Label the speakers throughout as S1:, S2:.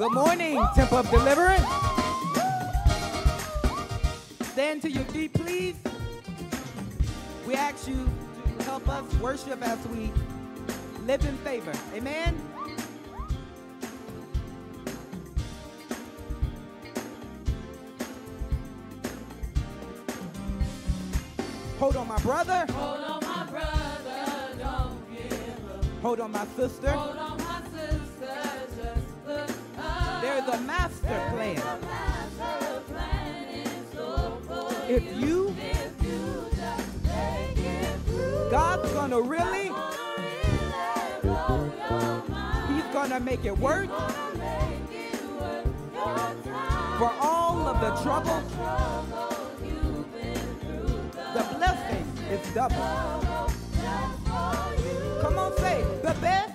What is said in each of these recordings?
S1: Good morning, Temple of Deliverance. Stand to your feet, please. We ask you to help us worship as we live in favor. Amen. Hold on, my brother.
S2: Hold on, my brother, don't give up.
S1: Hold on, my sister.
S2: Hold on, my sister, The master plan
S1: If
S2: you.
S1: God's gonna really. He's gonna make it work for all of the trouble. The blessing is double. Come on, say The best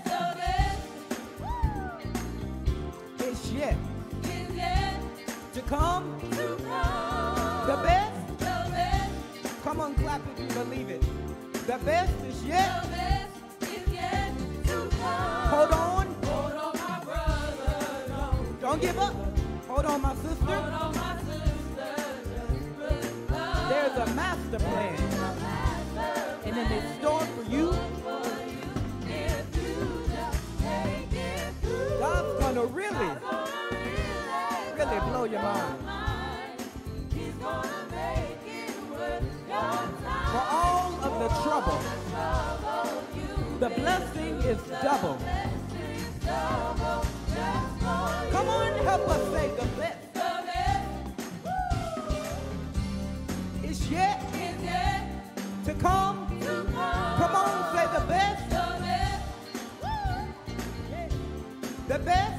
S1: believe it. The best is yet.
S2: the best is yet to come.
S1: Hold on,
S2: Hold on, my brother, don't
S1: don't give up. Hold on, my
S2: hold
S1: sister.
S2: on, my sister, just look up.
S1: There's a master plan, and in its store for you.
S2: For you, if you just make it through.
S1: God's gonna really, really blow your mind. Trouble, the blessing is double. Come on, help us say the best is yet to come.
S2: Come
S1: on, say the best,
S2: The best,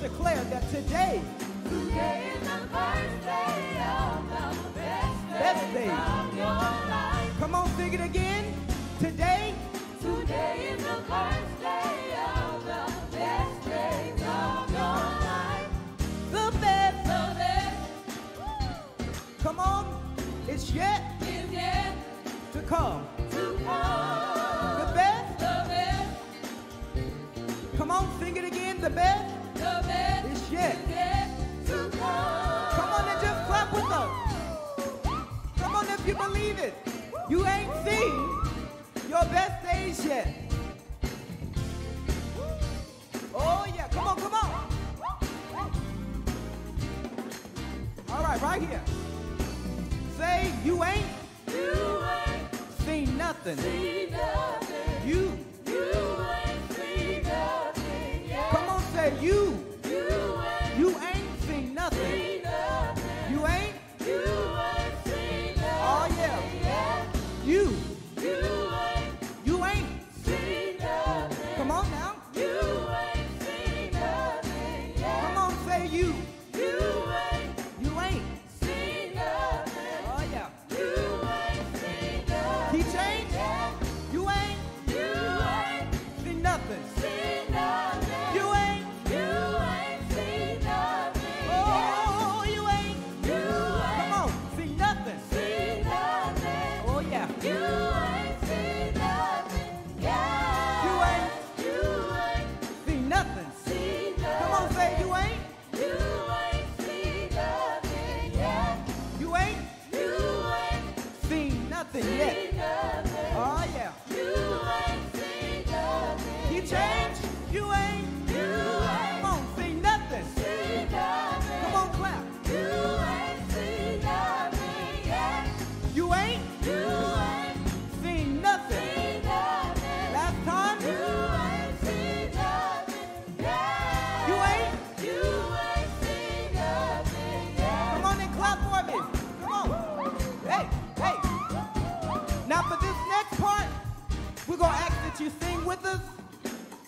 S1: declare that today,
S2: Today is the first day of the best
S1: Best day.
S2: of your life.
S1: come on, sing it again. Today,
S2: Today is the first day of the best days of your life.
S1: the best.
S2: The best
S1: Come on, it's yet
S2: is yet
S1: to come.
S2: to come.
S1: The best.
S2: The best,
S1: Come on, sing it again. The best
S2: the best
S1: is yet.
S2: is yet to come.
S1: Come on and just clap with us. Come on if you believe it. You ain't seen your best days yet. Oh yeah, come on, come on. All right, right here. Say you ain't
S2: You ain't
S1: seen nothing.
S2: seen nothing.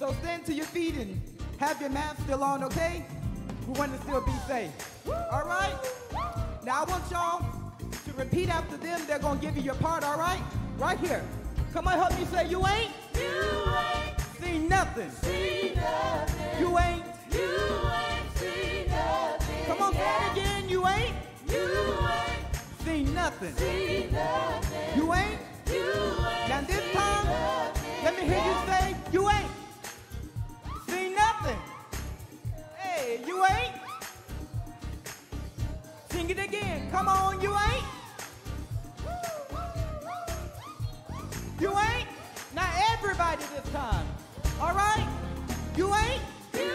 S1: So stand to your feet and have your mask still on, okay? We want to still be safe. All right? Now I want y'all to repeat after them. They're gonna give you your part, all right? Right here. Come on, help me say you ain't
S2: You ain't
S1: seen nothing.
S2: seen nothing.
S1: You ain't.
S2: You ain't seen nothing
S1: Come on, say it again. You ain't
S2: You
S1: nothing.
S2: See nothing.
S1: You ain't.
S2: You ain't
S1: Now this
S2: seen
S1: time,
S2: nothing.
S1: let me hear you say, you ain't. It again. Come on, you ain't. You ain't. Not everybody this time. All right? You ain't.
S2: You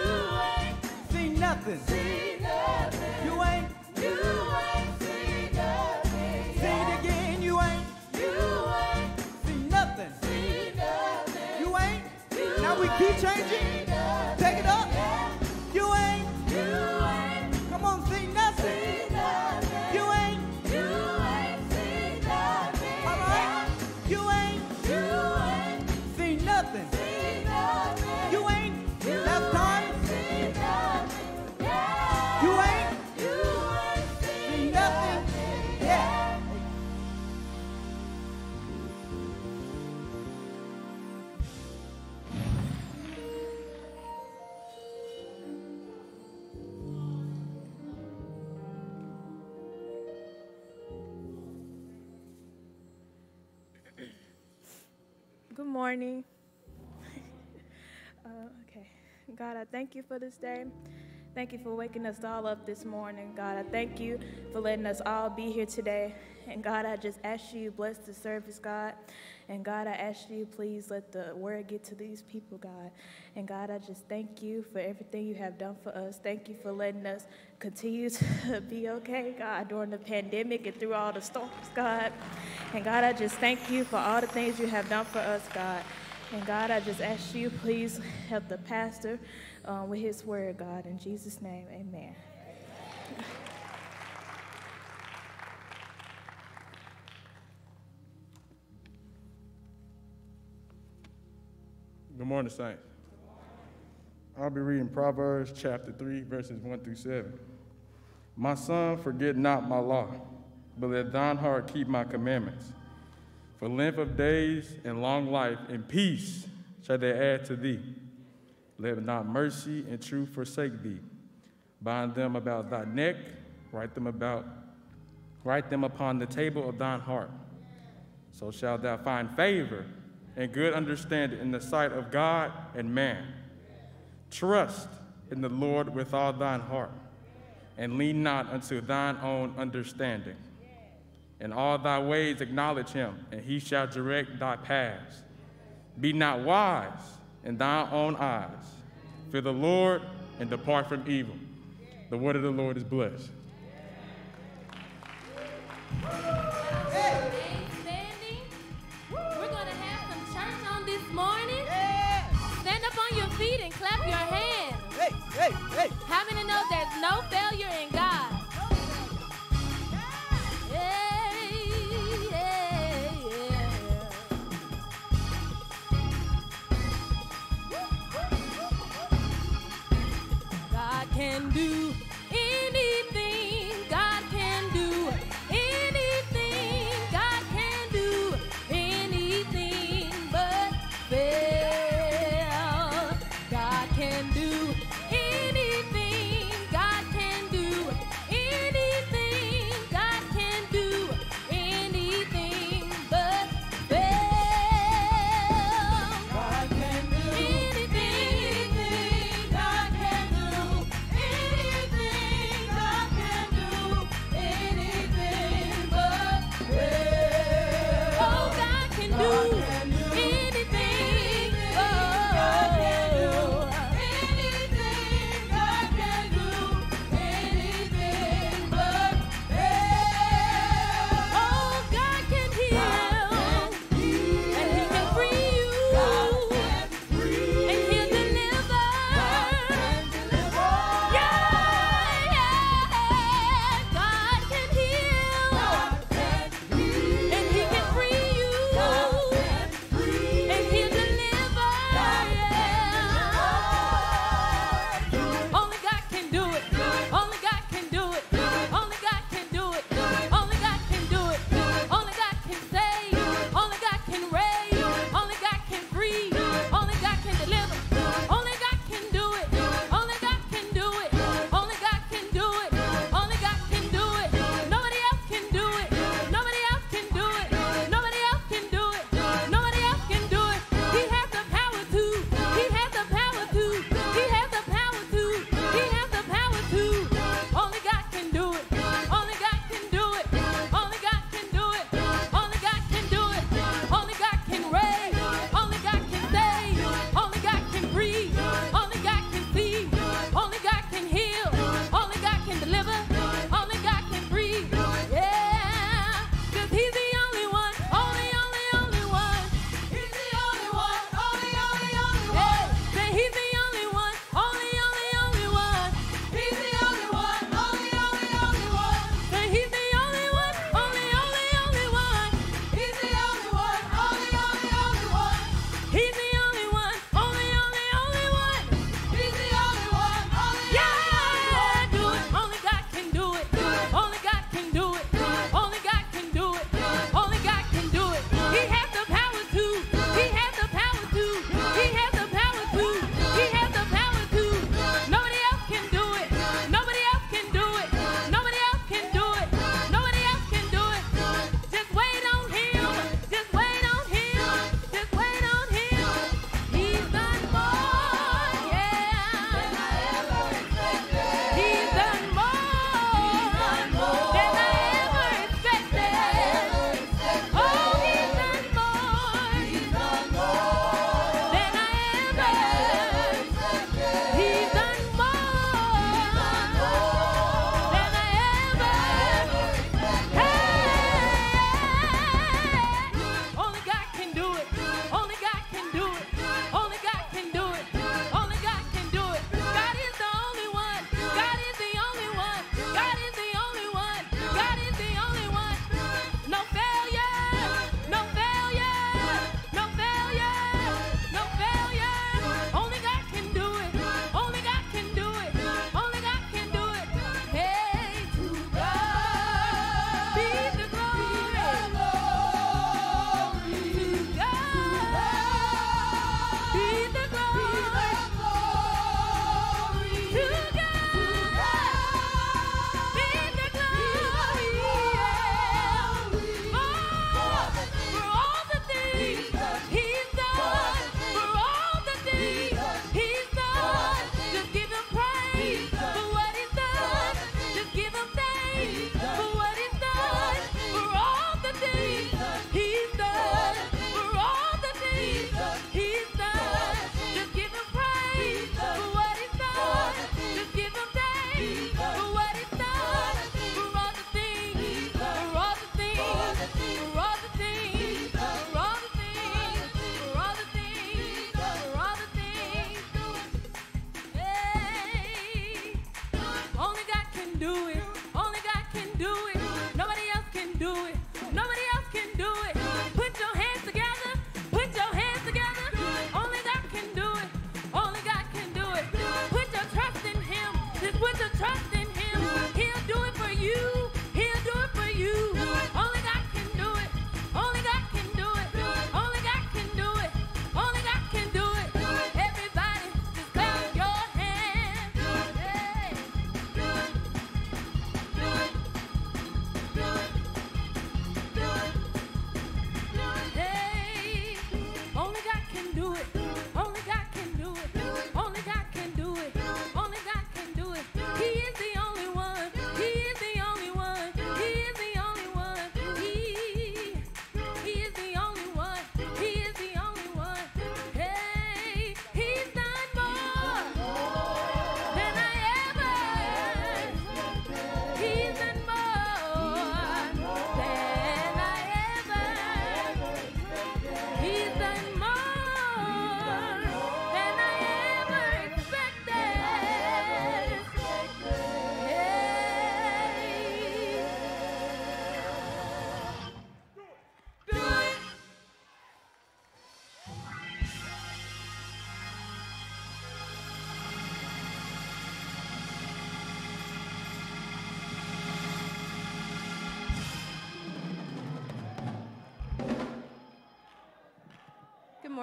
S2: ain't
S1: Seen nothing.
S2: seen nothing.
S1: You ain't.
S2: You ain't seen nothing.
S1: Say it again. You ain't.
S2: You ain't
S1: Seen nothing.
S2: seen nothing.
S1: You ain't. Now we keep changing.
S3: Morning. uh, okay. God, I thank you for this day. Thank you for waking us all up this morning. God, I thank you for letting us all be here today. And God, I just ask you bless the service, God. And God, I ask you please let the word get to these people, God. And God, I just thank you for everything you have done for us. Thank you for letting us continue to be okay, God, during the pandemic and through all the storms, God. And God, I just thank you for all the things you have done for us, God. And God, I just ask you, please help the pastor uh, with his word, God. In Jesus' name, amen.
S4: Good morning, Saints. I'll be reading Proverbs chapter 3, verses 1 through 7. My son, forget not my law, but let thine heart keep my commandments. For length of days and long life and peace shall they add to thee. Let not mercy and truth forsake thee. Bind them about thy neck, write them about, write them upon the table of thine heart. So shalt thou find favor and good understanding in the sight of God and man. Trust in the Lord with all thine heart, and lean not unto thine own understanding. In all thy ways acknowledge him, and he shall direct thy paths. Be not wise in thine own eyes. Fear the Lord and depart from evil. The word of the Lord is blessed.
S2: Ain't standing. We're gonna have some church on this morning.
S1: Yeah.
S2: Stand up on your feet and clap your hands.
S1: Hey, hey, hey.
S2: How many know there's no do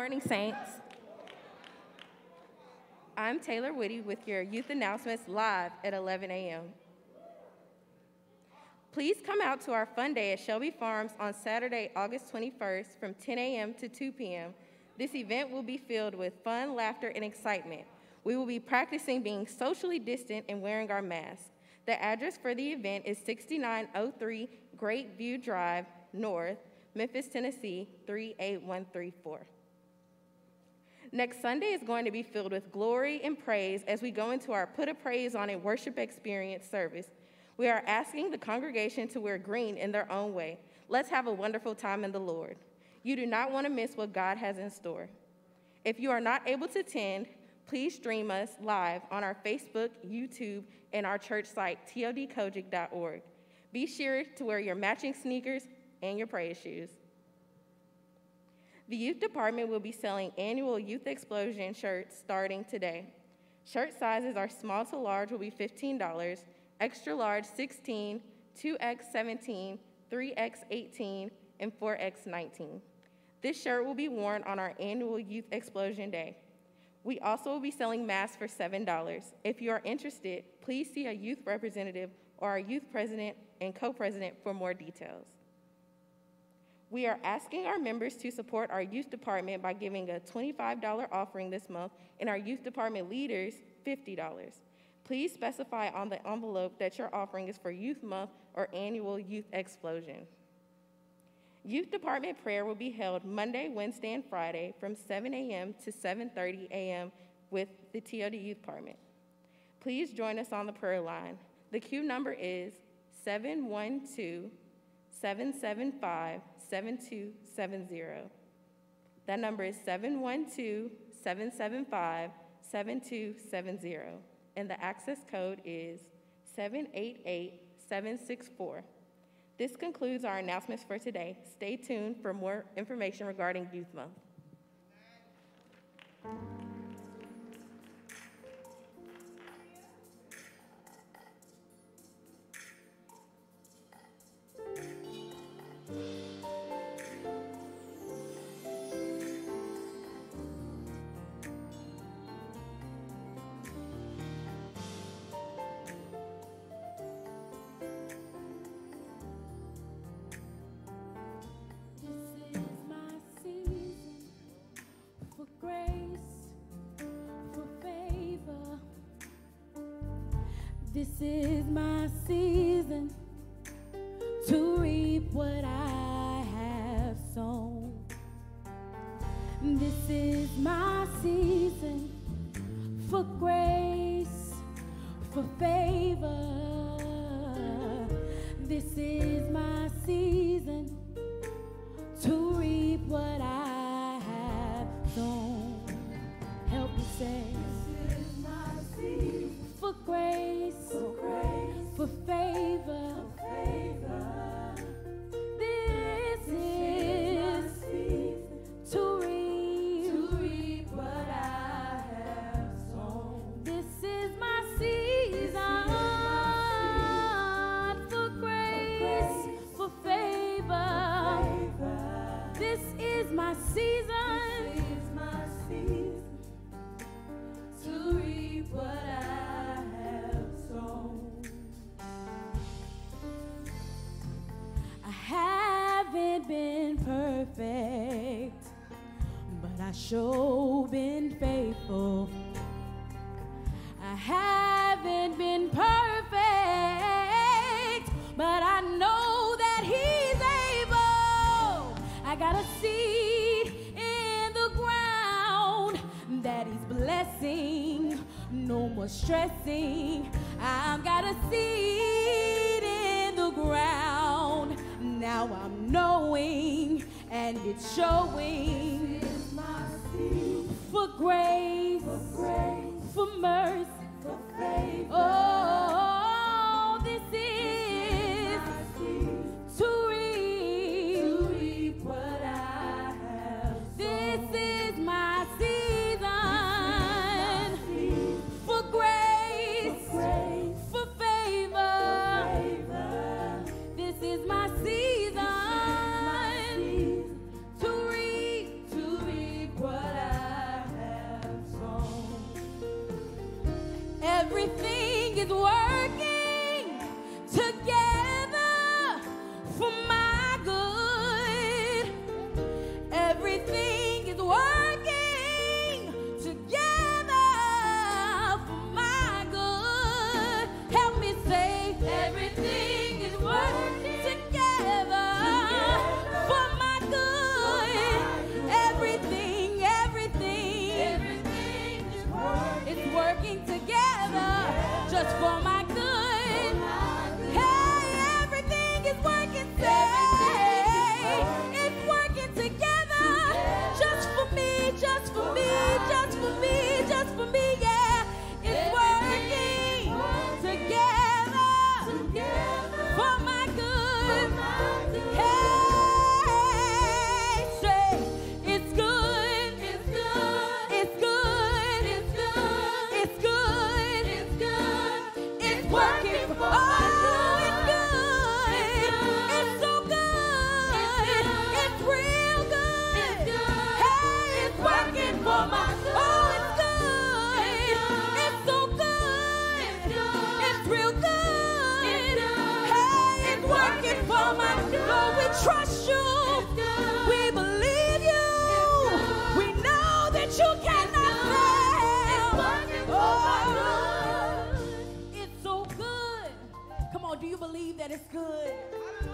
S5: morning, Saints. I'm Taylor Whitty with your youth announcements live at 11 a.m. Please come out to our fun day at Shelby Farms on Saturday, August 21st from 10 a.m. to 2 p.m. This event will be filled with fun, laughter, and excitement. We will be practicing being socially distant and wearing our masks. The address for the event is 6903 Great View Drive, North, Memphis, Tennessee 38134. Next Sunday is going to be filled with glory and praise as we go into our Put a Praise on a Worship Experience service. We are asking the congregation to wear green in their own way. Let's have a wonderful time in the Lord. You do not want to miss what God has in store. If you are not able to attend, please stream us live on our Facebook, YouTube, and our church site, todcogic.org. Be sure to wear your matching sneakers and your praise shoes. The youth department will be selling annual Youth Explosion shirts starting today. Shirt sizes are small to large will be $15, extra large 16, 2X 17, 3X 18, and 4X 19. This shirt will be worn on our annual Youth Explosion Day. We also will be selling masks for $7. If you are interested, please see a youth representative or our youth president and co-president for more details. We are asking our members to support our youth department by giving a $25 offering this month and our youth department leaders $50. Please specify on the envelope that your offering is for Youth Month or annual Youth Explosion. Youth department prayer will be held Monday, Wednesday, and Friday from 7 a.m. to 7:30 a.m. with the TOD Youth Department. Please join us on the prayer line. The queue number is 712 775 7270. That number is 712 775 7270. And the access code is 788 764. This concludes our announcements for today. Stay tuned for more information regarding Youth Month.
S2: Everything is working. for my is good?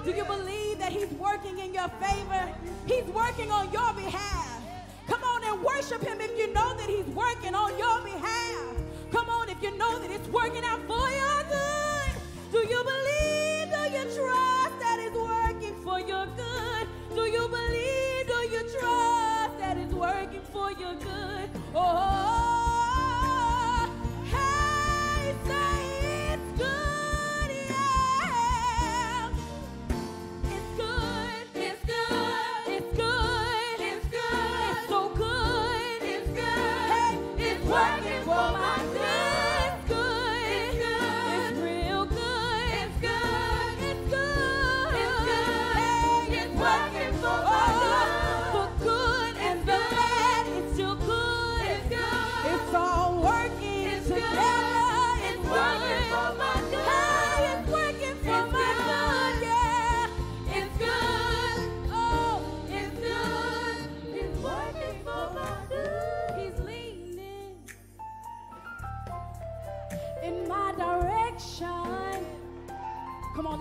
S2: Do you believe that He's working in your favor? He's working on your behalf. Come on and worship Him if you know that He's working on your behalf. Come on if you know that it's working out for your good. Do you believe? Do you trust that it's working for your good? Do you believe? Do you trust that it's working for your good? Oh.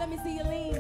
S2: Let me see you lean.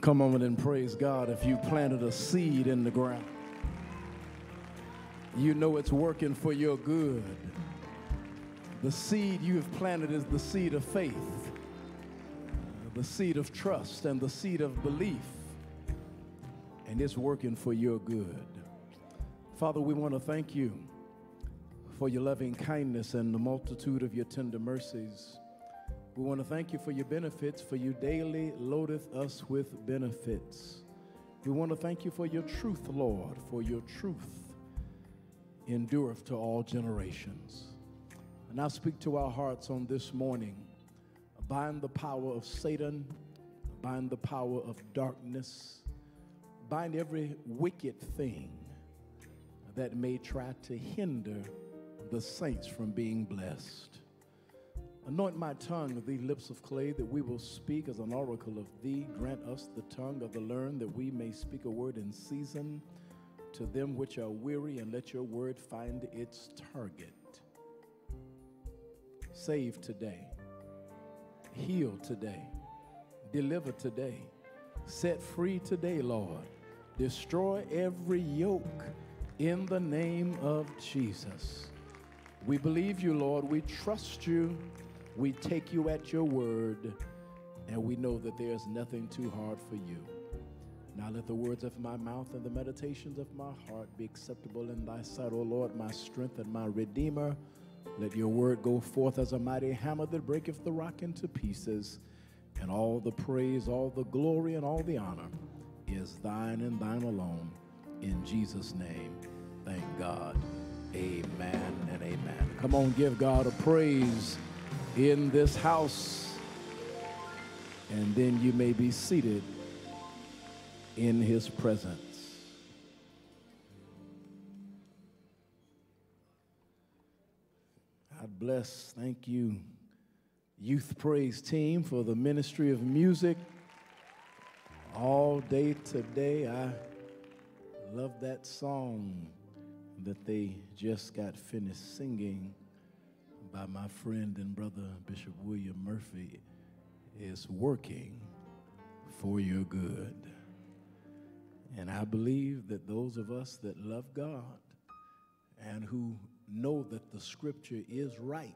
S2: Come on
S6: and praise God if you planted a seed in the ground. You know it's working for your good. The seed you have planted is the seed of faith, the seed of trust, and the seed of belief. And it's working for your good. Father, we want to thank you for your loving kindness and the multitude of your tender mercies. We want to thank you for your benefits, for you daily loadeth us with benefits. We want to thank you for your truth, Lord, for your truth endureth to all generations. And I speak to our hearts on this morning. Bind the power of Satan, bind the power of darkness, bind every wicked thing that may try to hinder the saints from being blessed. Anoint my tongue the lips of clay that we will speak as an oracle of thee. Grant us the tongue of the learned that we may speak a word in season to them which are weary, and let your word find its target. Save today, heal today, deliver today, set free today, Lord. Destroy every yoke in the name of Jesus. We believe you, Lord. We trust you. We take you at your word, and we know that there's nothing too hard for you. Now let the words of my mouth and the meditations of my heart be acceptable in thy sight, O Lord, my strength and my redeemer. Let your word go forth as a mighty hammer that breaketh the rock into pieces, and all the praise, all the glory, and all the honor is thine and thine alone. In Jesus' name, thank God. Amen and amen. Come on, give God a praise in this house, and then you may be seated in his presence. God bless. Thank you, Youth Praise Team, for the ministry of music all day today. I love that song that they just got finished singing by my friend and brother Bishop William Murphy is working for your good. And I believe that those of us that love God and who know that the scripture is right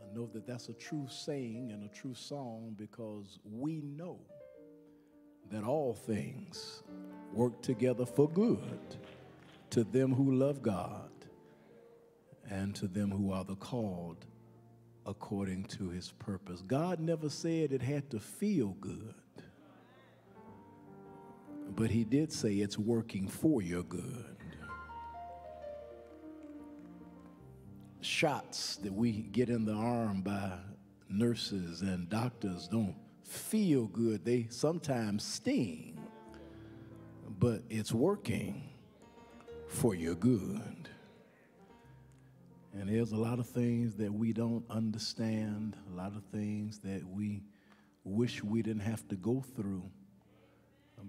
S6: uh, know that that's a true saying and a true song because we know that all things work together for good to them who love God and to them who are the called according to his purpose. God never said it had to feel good, but he did say it's working for your good. Shots that we get in the arm by nurses and doctors don't feel good. They sometimes sting, but it's working for your good. And there's a lot of things that we don't understand, a lot of things that we wish we didn't have to go through.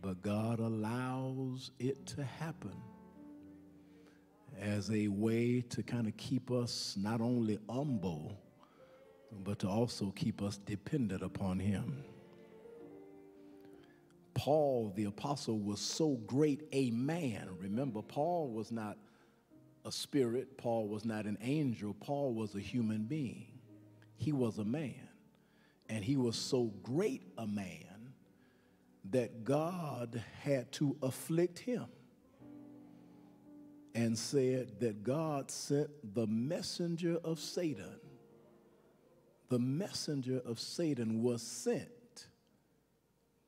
S6: But God allows it to happen as a way to kind of keep us not only humble, but to also keep us dependent upon Him. Paul, the apostle, was so great a man. Remember, Paul was not a spirit, Paul was not an angel, Paul was a human being. He was a man. And he was so great a man that God had to afflict him and said that God sent the messenger of Satan. The messenger of Satan was sent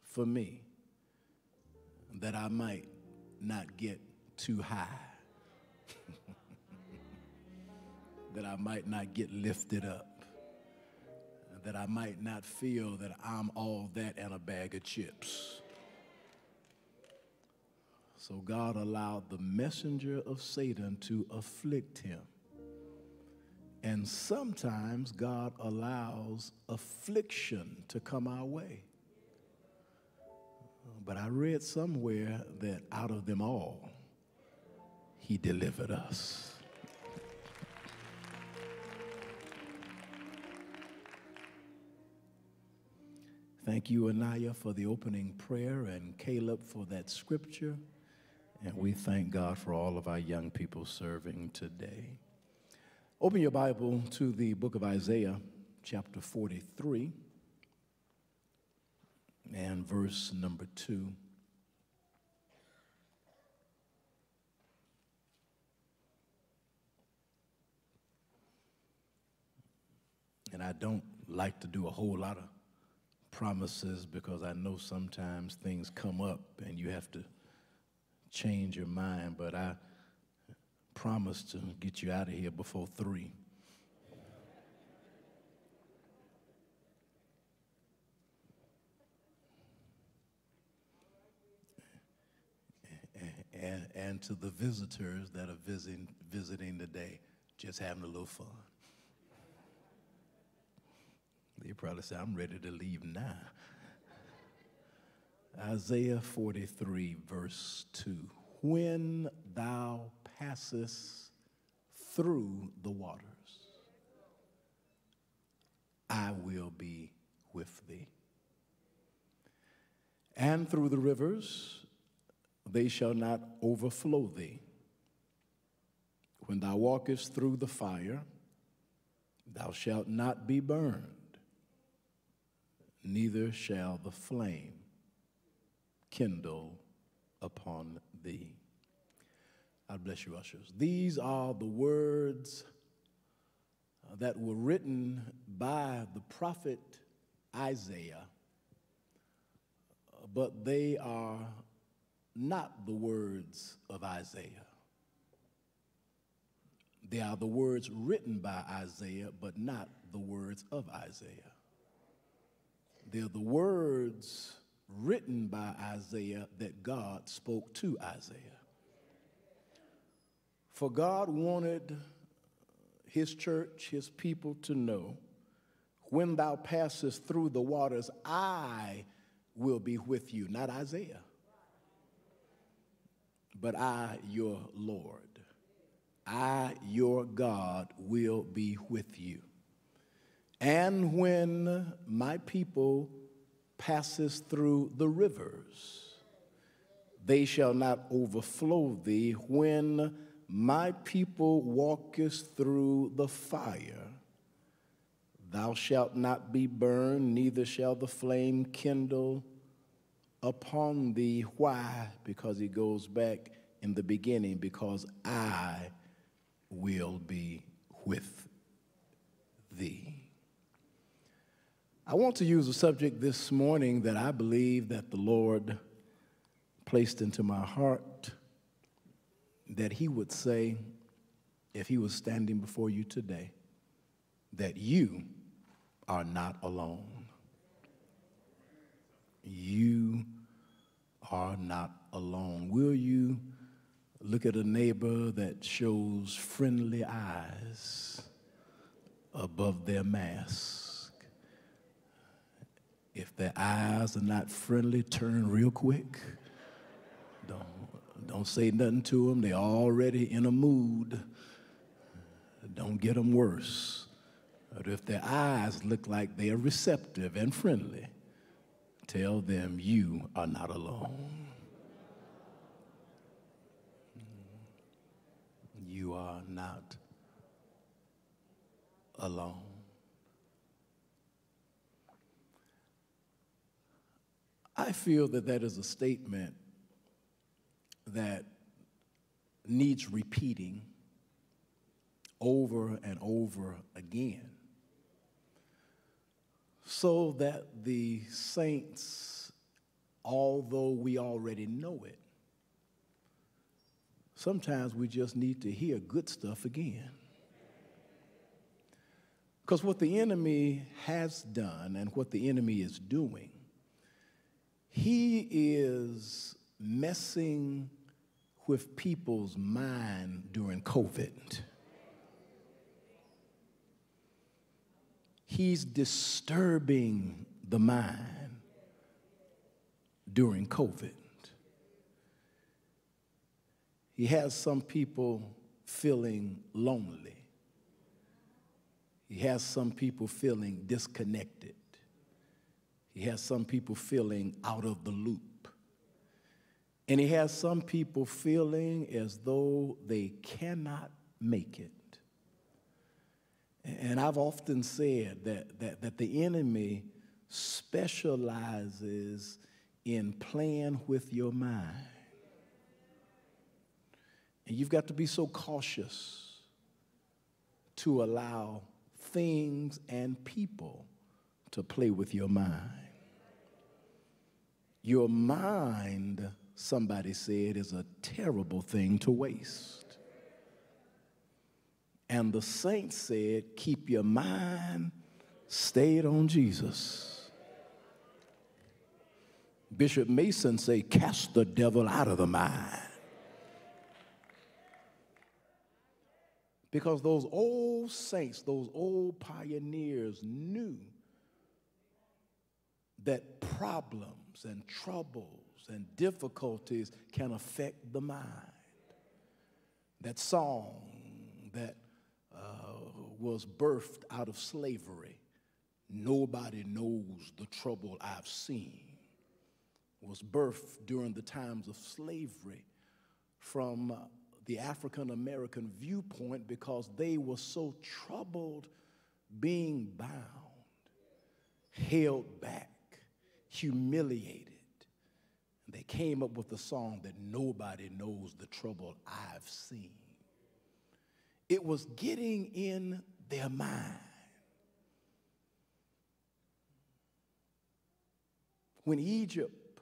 S6: for me that I might not get too high, that I might not get lifted up, that I might not feel that I'm all that and a bag of chips. So God allowed the messenger of Satan to afflict him. And sometimes God allows affliction to come our way. But I read somewhere that out of them all, he delivered us. Thank you, Anaya, for the opening prayer and Caleb for that scripture. And we thank God for all of our young people serving today. Open your Bible to the book of Isaiah, chapter 43, and verse number 2. And I don't like to do a whole lot of promises because I know sometimes things come up and you have to change your mind, but I promise to get you out of here before three. And, to the visitors that are visiting, visiting today, just having a little fun. They probably say, I'm ready to leave now. Isaiah 43, verse 2. When thou passest through the waters, I will be with thee. And through the rivers, they shall not overflow thee. When thou walkest through the fire, thou shalt not be burned, neither shall the flame kindle upon thee. God bless you, ushers. These are the words uh, that were written by the prophet Isaiah, but they are not the words of Isaiah. They are the words written by Isaiah, but not the words of Isaiah. They're the words written by Isaiah that God spoke to Isaiah. For God wanted his church, his people to know when thou passest through the waters, I will be with you. Not Isaiah, but I, your Lord. I, your God, will be with you. And when my people passes through the rivers. They shall not overflow thee when my people walkest through the fire. Thou shalt not be burned, neither shall the flame kindle upon thee. Why? Because he goes back in the beginning, because I will be with thee. I want to use a subject this morning that I believe that the Lord placed into my heart that he would say if he was standing before you today that you are not alone. You are not alone. Will you look at a neighbor that shows friendly eyes above their mask? If their eyes are not friendly, turn real quick. Don't, don't say nothing to them. They're already in a mood. Don't get them worse. But if their eyes look like they are receptive and friendly, tell them you are not alone. you are not alone. I feel that that is a statement that needs repeating over and over again so that the saints, although we already know it, sometimes we just need to hear good stuff again. Because what the enemy has done and what the enemy is doing, he is messing with people's mind during COVID. He's disturbing the mind during COVID. He has some people feeling lonely. He has some people feeling disconnected. He has some people feeling out of the loop. And he has some people feeling as though they cannot make it. And I've often said that, that, that the enemy specializes in playing with your mind. And you've got to be so cautious to allow things and people to play with your mind. Your mind, somebody said, is a terrible thing to waste. And the saints said, Keep your mind stayed on Jesus. Bishop Mason say, Cast the devil out of the mind. Because those old saints, those old pioneers knew that problems and troubles and difficulties can affect the mind. That song that was birthed out of slavery. Nobody knows the trouble I've seen. Was birthed during the times of slavery from uh, the African American viewpoint because they were so troubled being bound, held back, humiliated. They came up with a song that nobody knows the trouble I've seen. It was getting in their mind. When Egypt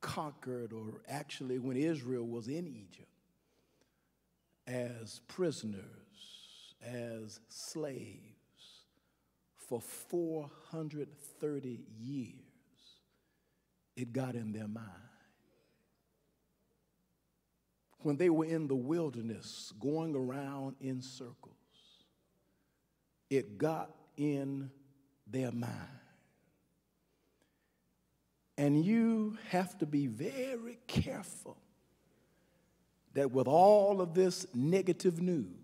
S6: conquered, or actually when Israel was in Egypt as prisoners, as slaves for 430 years, it got in their mind when they were in the wilderness going around in circles, it got in their mind. And you have to be very careful that with all of this negative news,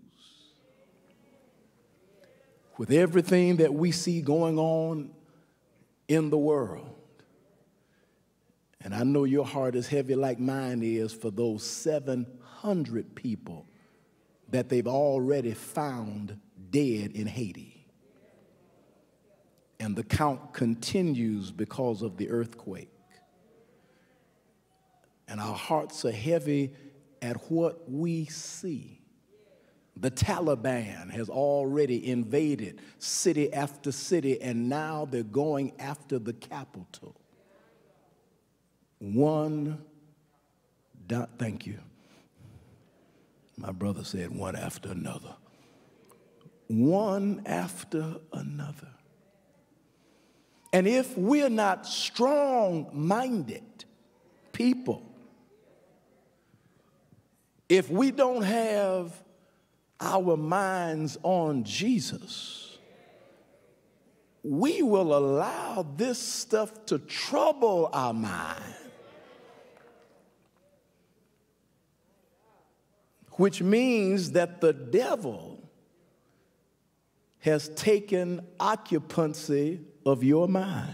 S6: with everything that we see going on in the world, and I know your heart is heavy like mine is for those 700 people that they've already found dead in Haiti. And the count continues because of the earthquake. And our hearts are heavy at what we see. The Taliban has already invaded city after city, and now they're going after the capital one dot, thank you. My brother said one after another. One after another. And if we're not strong minded people, if we don't have our minds on Jesus, we will allow this stuff to trouble our mind. which means that the devil has taken occupancy of your mind.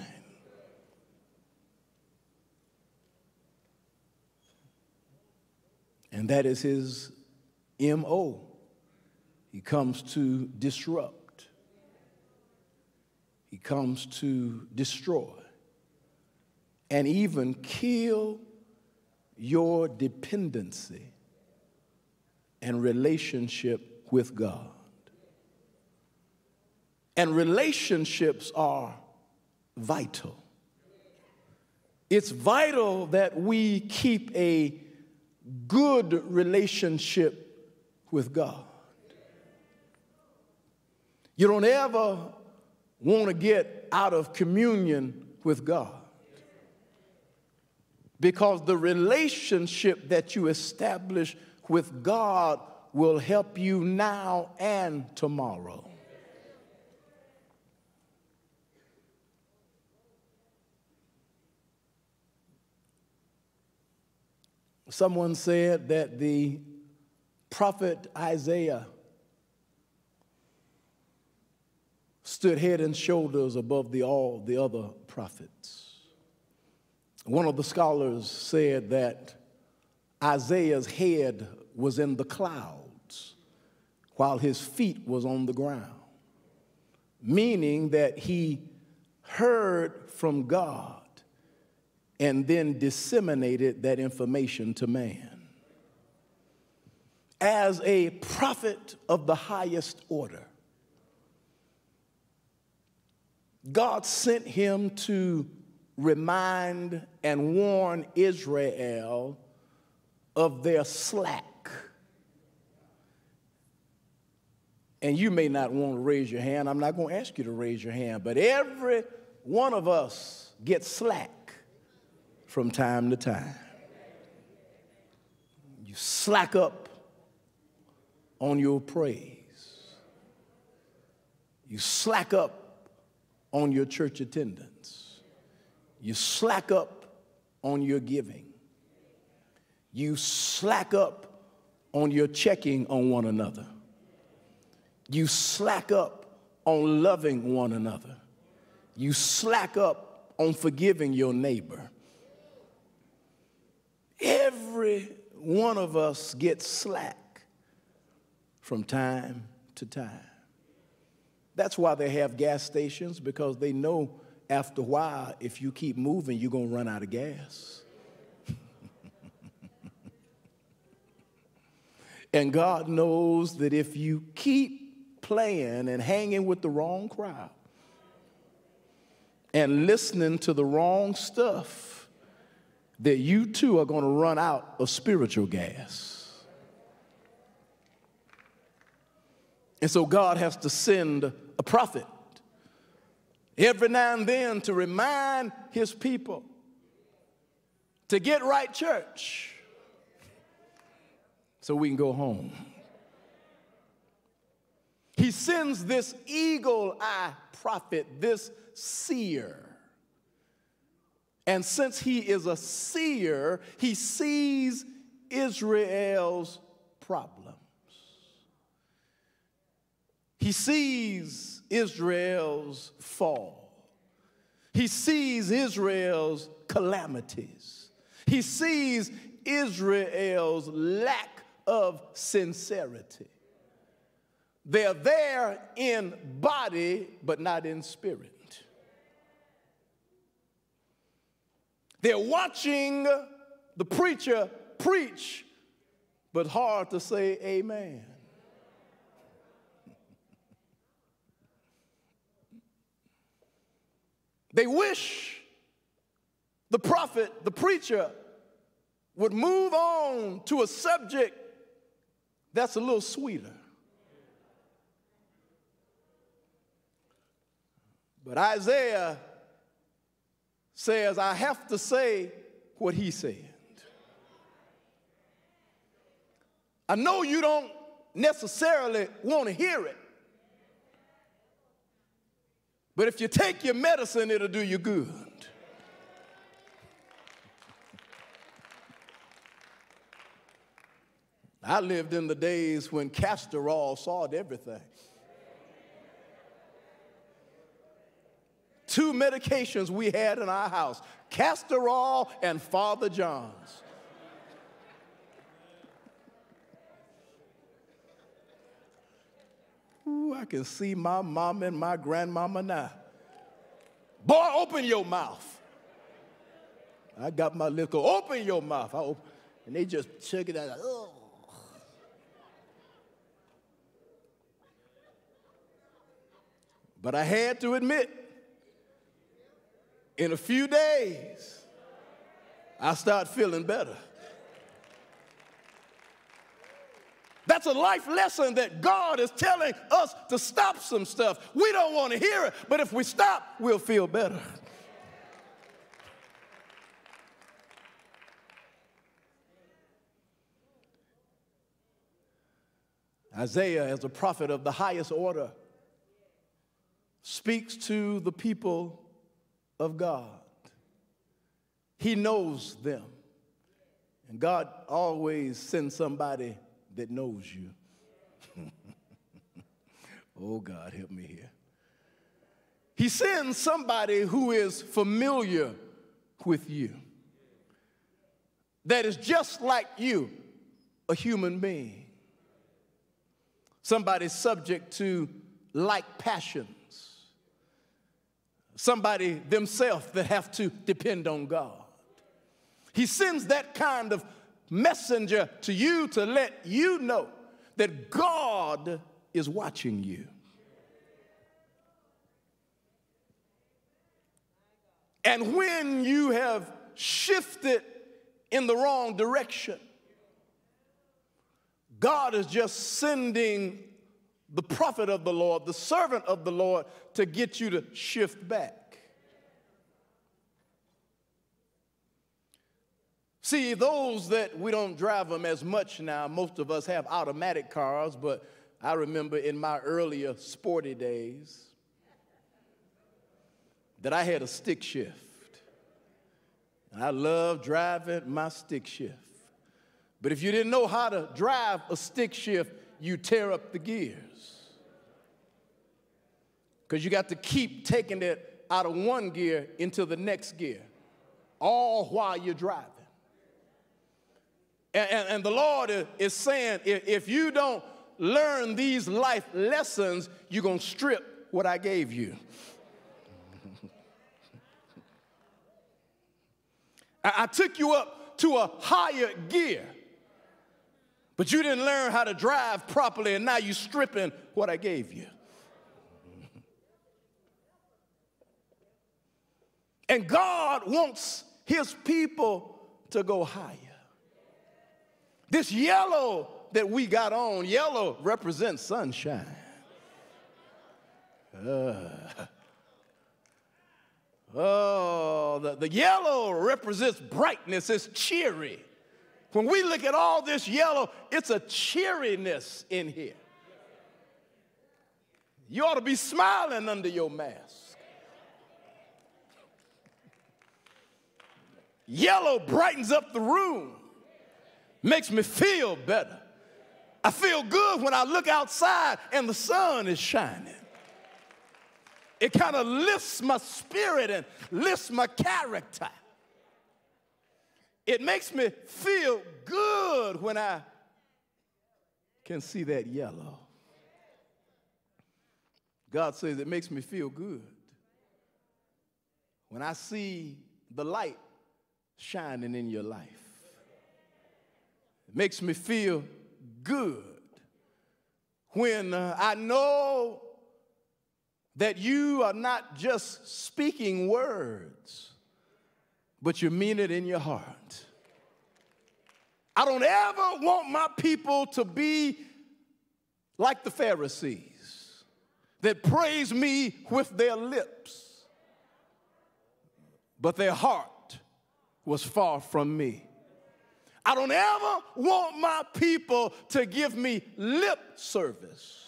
S6: And that is his MO. He comes to disrupt, he comes to destroy, and even kill your dependency and relationship with God. And relationships are vital. It's vital that we keep a good relationship with God. You don't ever want to get out of communion with God because the relationship that you establish with God will help you now and tomorrow. Someone said that the prophet Isaiah stood head and shoulders above the, all the other prophets. One of the scholars said that Isaiah's head was in the clouds while his feet was on the ground, meaning that he heard from God and then disseminated that information to man. As a prophet of the highest order, God sent him to remind and warn Israel of their slack. And you may not want to raise your hand. I'm not going to ask you to raise your hand, but every one of us gets slack from time to time. You slack up on your praise. You slack up on your church attendance. You slack up on your giving. You slack up on your checking on one another. You slack up on loving one another. You slack up on forgiving your neighbor. Every one of us gets slack from time to time. That's why they have gas stations because they know after a while, if you keep moving, you're going to run out of gas. and God knows that if you keep playing and hanging with the wrong crowd and listening to the wrong stuff, that you too are going to run out of spiritual gas. And so God has to send a prophet every now and then to remind his people to get right church so we can go home. He sends this eagle eye prophet, this seer and since he is a seer, he sees Israel's problems. He sees Israel's fall. He sees Israel's calamities. He sees Israel's lack of sincerity. They're there in body, but not in spirit. They're watching the preacher preach, but hard to say amen. They wish the prophet, the preacher, would move on to a subject that's a little sweeter. But Isaiah says, I have to say what he said. I know you don't necessarily want to hear it, but if you take your medicine, it'll do you good. I lived in the days when castor oil solved everything. two medications we had in our house castor oil and Father John's. I can see my mom and my grandmama now. Boy, open your mouth. I got my liquor. Open your mouth. I open, and they just check it out. But I had to admit, in a few days, I start feeling better. That's a life lesson that God is telling us to stop some stuff. We don't want to hear it, but if we stop, we'll feel better. Isaiah, as a prophet of the highest order, speaks to the people of God. He knows them. And God always sends somebody that knows you. oh, God, help me here. He sends somebody who is familiar with you, that is just like you, a human being. Somebody subject to like passions. Somebody themselves that have to depend on God. He sends that kind of messenger to you to let you know that God is watching you. And when you have shifted in the wrong direction, God is just sending the prophet of the Lord, the servant of the Lord, to get you to shift back. See, those that we don't drive them as much now, most of us have automatic cars, but I remember in my earlier sporty days that I had a stick shift. And I love driving my stick shift. But if you didn't know how to drive a stick shift, you tear up the gears. Because you got to keep taking it out of one gear into the next gear, all while you're driving. And, and, and the Lord is saying, if, if you don't learn these life lessons, you're going to strip what I gave you. I, I took you up to a higher gear, but you didn't learn how to drive properly, and now you're stripping what I gave you. And God wants his people to go higher. This yellow that we got on, yellow represents sunshine. Uh, oh, the, the yellow represents brightness, it's cheery. When we look at all this yellow, it's a cheeriness in here. You ought to be smiling under your mask. Yellow brightens up the room makes me feel better. I feel good when I look outside and the sun is shining. It kind of lifts my spirit and lifts my character. It makes me feel good when I can see that yellow. God says it makes me feel good when I see the light shining in your life makes me feel good when uh, I know that you are not just speaking words, but you mean it in your heart. I don't ever want my people to be like the Pharisees that praise me with their lips, but their heart was far from me. I don't ever want my people to give me lip service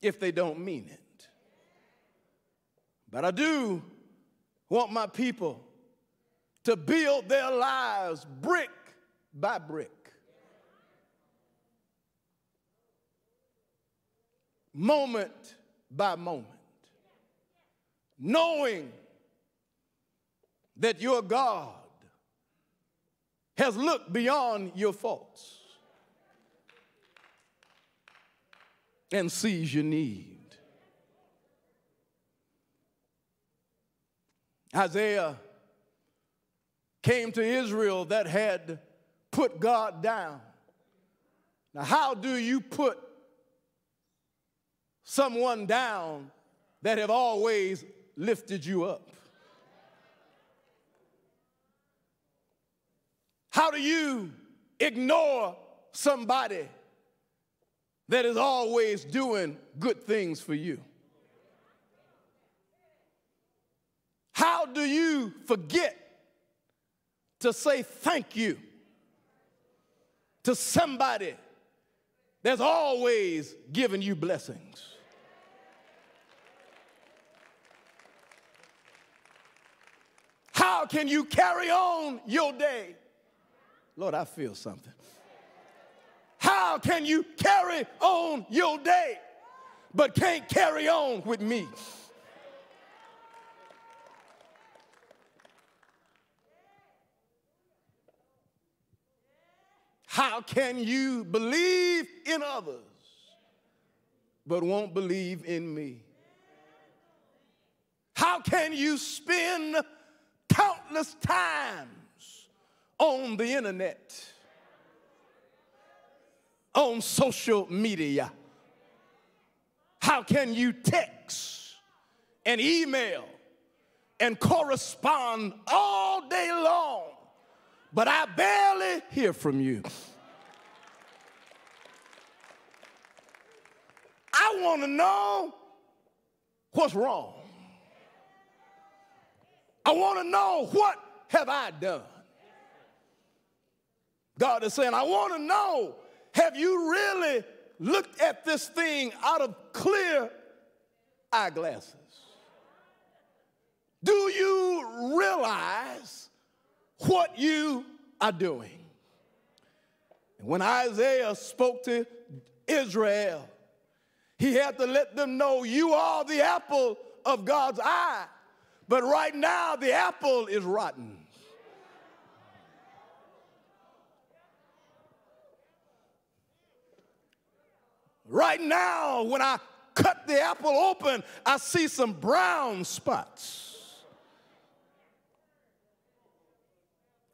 S6: if they don't mean it. But I do want my people to build their lives brick by brick. Moment by moment. Knowing that your God has looked beyond your faults. and sees your need. Isaiah came to Israel that had put God down. Now, how do you put someone down that have always lifted you up? How do you ignore somebody that is always doing good things for you? How do you forget to say thank you to somebody that's always giving you blessings? How can you carry on your day? Lord, I feel something. How can you carry on your day but can't carry on with me? How can you believe in others but won't believe in me? How can you spend countless times on the internet, on social media? How can you text and email and correspond all day long but I barely hear from you. I want to know what's wrong. I want to know what have I done. God is saying, I want to know, have you really looked at this thing out of clear eyeglasses? Do you realize what you are doing. When Isaiah spoke to Israel, he had to let them know you are the apple of God's eye. But right now, the apple is rotten. Right now, when I cut the apple open, I see some brown spots.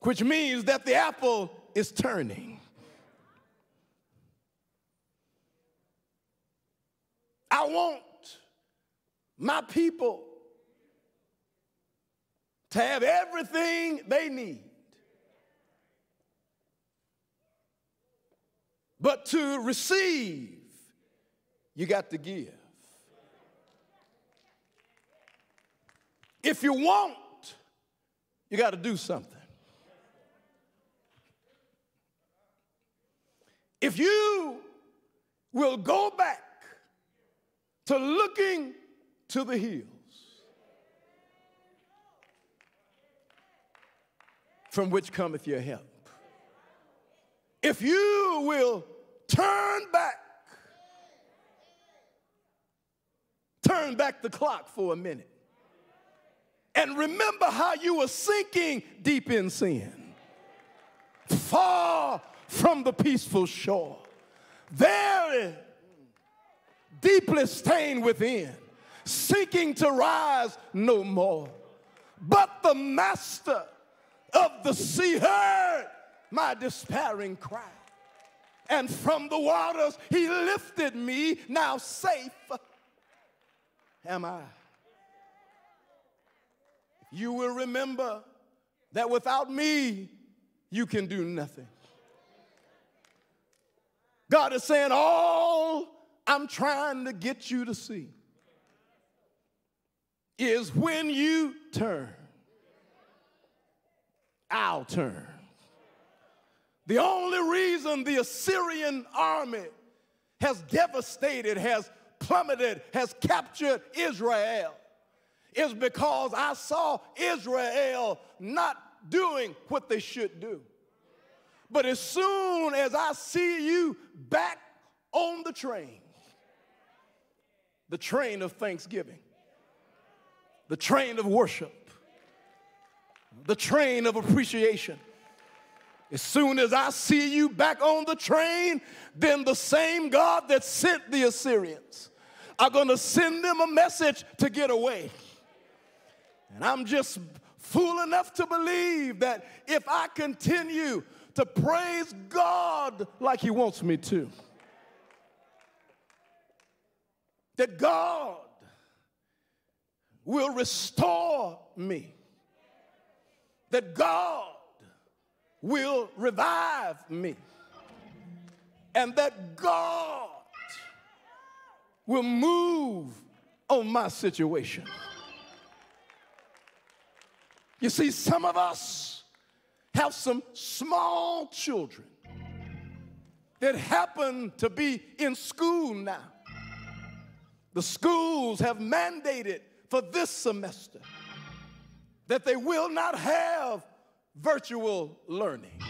S6: which means that the apple is turning. I want my people to have everything they need. But to receive, you got to give. If you want, you got to do something. If you will go back to looking to the hills from which cometh your help, if you will turn back, turn back the clock for a minute and remember how you were sinking deep in sin, far from the peaceful shore. Very deeply stained within, seeking to rise no more. But the master of the sea heard my despairing cry. And from the waters he lifted me, now safe am I. You will remember that without me, you can do nothing. God is saying, All I'm trying to get you to see is when you turn, I'll turn. The only reason the Assyrian army has devastated, has plummeted, has captured Israel is because I saw Israel not doing what they should do. But as soon as I see you back on the train, the train of thanksgiving, the train of worship, the train of appreciation, As soon as I see you back on the train, then the same God that sent the Assyrians are going to send them a message to get away. And I'm just fool enough to believe that if I continue to praise God like He wants me to, that God will restore me, that God will revive me, and that God will move on my situation. You see, some of us have some small children that happen to be in school now. The schools have mandated for this semester that they will not have virtual learning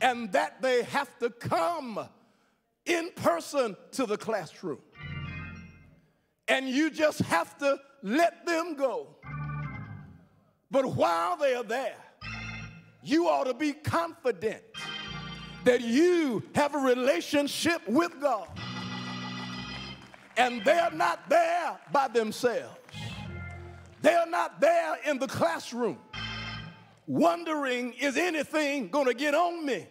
S6: and that they have to come in person to the classroom. And you just have to let them go. But while they are there, you ought to be confident that you have a relationship with God. And they're not there by themselves. They're not there in the classroom wondering, is anything going to get on me?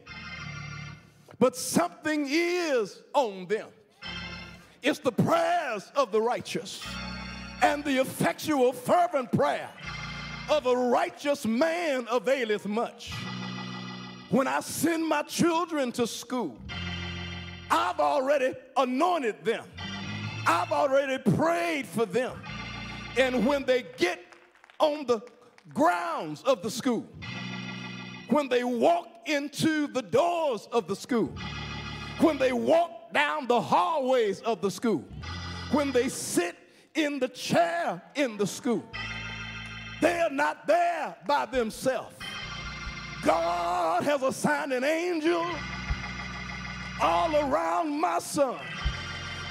S6: But something is on them. It's the prayers of the righteous and the effectual, fervent prayer of a righteous man availeth much. When I send my children to school, I've already anointed them. I've already prayed for them. And when they get on the grounds of the school, when they walk into the doors of the school, when they walk down the hallways of the school, when they sit in the chair in the school, they are not there by themselves. God has assigned an angel all around my son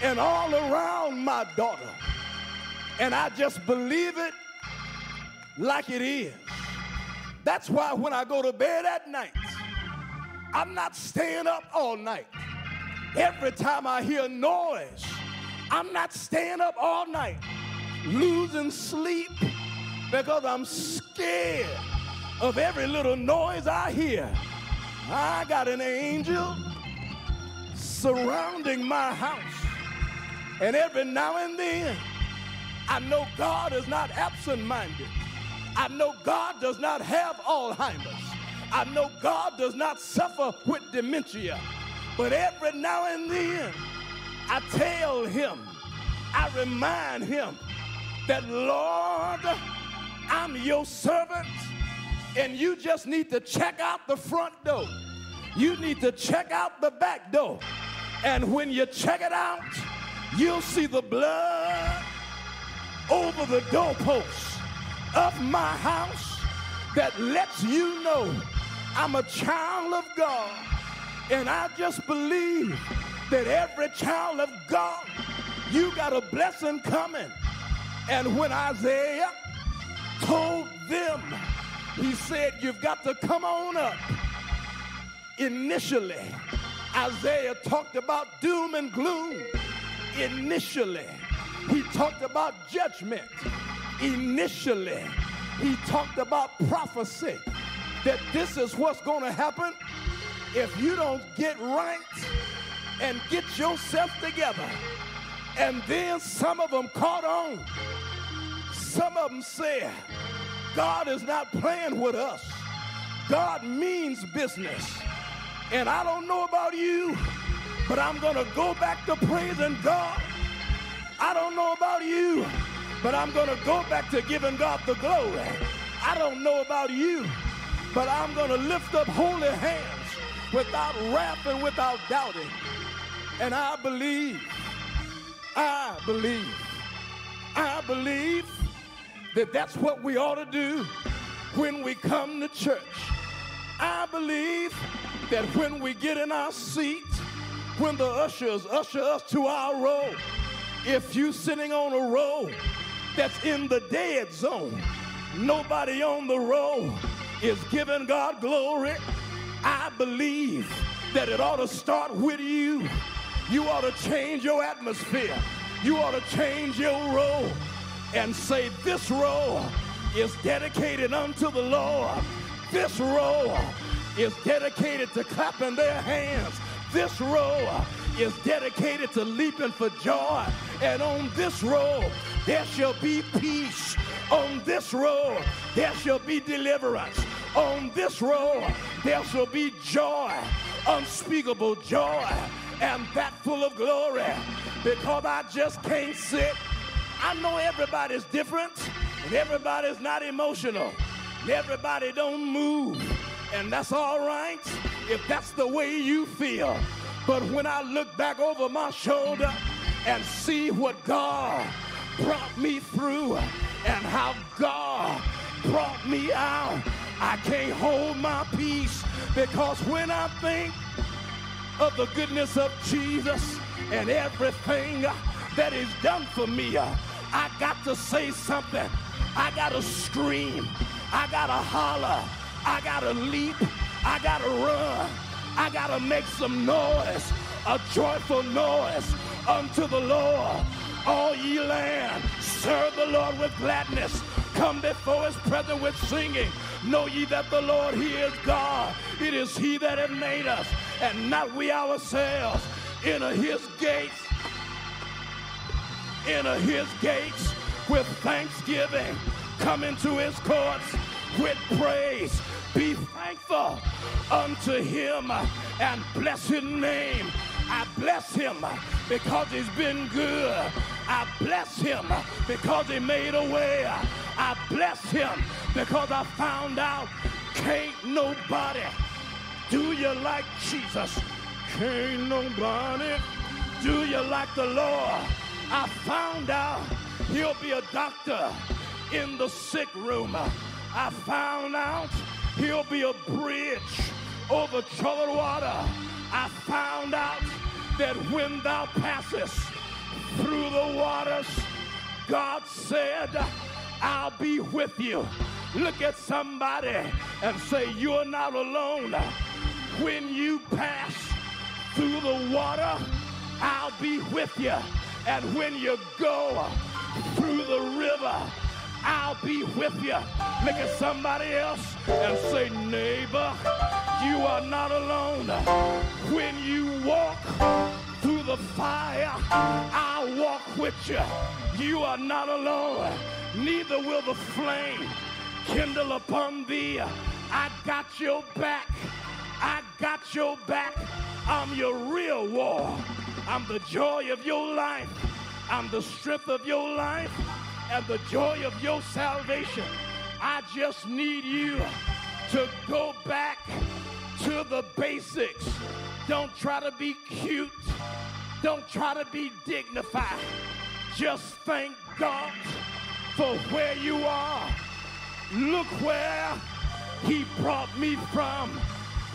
S6: and all around my daughter. And I just believe it like it is. That's why when I go to bed at night, I'm not staying up all night. Every time I hear noise, I'm not staying up all night, losing sleep because I'm scared of every little noise I hear. I got an angel surrounding my house. And every now and then, I know God is not absent minded. I know God does not have Alzheimer's. I know God does not suffer with dementia. But every now and then, I tell him, I remind him that, Lord, I'm your servant, and you just need to check out the front door. You need to check out the back door. And when you check it out, you'll see the blood over the doorposts of my house that lets you know I'm a child of God. And I just believe that every child of God, you got a blessing coming. And when Isaiah told them, he said, You've got to come on up. Initially, Isaiah talked about doom and gloom. Initially, he talked about judgment. Initially, he talked about prophecy that this is what's going to happen if you don't get right and get yourself together. And then some of them caught on. Some of them said, God is not playing with us. God means business. And I don't know about you, but I'm going to go back to praising God. I don't know about you, but I'm going to go back to giving God the glory. I don't know about you, but I'm going to lift up holy hands without wrath and without doubting. And I believe, I believe, I believe that that's what we ought to do when we come to church. I believe that when we get in our seat, when the ushers usher us to our row, if you're sitting on a row that's in the dead zone, nobody on the row is giving God glory. I believe that it ought to start with you. You ought to change your atmosphere. You ought to change your role and say, This role is dedicated unto the Lord. This role is dedicated to clapping their hands. This row is dedicated to leaping for joy. And on this road, there shall be peace. On this road, there shall be deliverance. On this road, there shall be joy, unspeakable joy, and that full of glory. Because I just can't sit. I know everybody's different, and everybody's not emotional. And everybody don't move. And that's all right if that's the way you feel. But when I look back over my shoulder and see what God brought me through and how God brought me out, I can't hold my peace because when I think of the goodness of Jesus and everything that He's done for me, I got to say something. I got to scream. I got to holler. I got to leap. I got to run. I got to make some noise, a joyful noise unto the Lord. All ye land, serve the Lord with gladness. Come before his presence with singing. Know ye that the Lord, he is God. It is he that hath made us, and not we ourselves. Enter his gates. Enter his gates with thanksgiving. Come into his courts with praise. Be thankful unto him and bless his name. I bless him because he's been good. I bless him because he made a way. I bless him because I found out can't nobody do you like Jesus. Can't nobody do you like the Lord. I found out he'll be a doctor in the sick room. I found out he'll be a bridge over troubled water. I found out that when thou passest through the waters, God said, I'll be with you. Look at somebody and say, You're not alone. When you pass through the water, I'll be with you. And when you go through the river, I'll be with you. Look at somebody else and say, neighbor, you are not alone. When you walk through the fire, I'll walk with you. You are not alone. Neither will the flame kindle upon thee. I got your back. I got your back. I'm your real war. I'm the joy of your life. I'm the strength of your life and the joy of your salvation. I just need you to go back to the basics. Don't try to be cute. Don't try to be dignified. Just thank God for where you are. Look where He brought me from.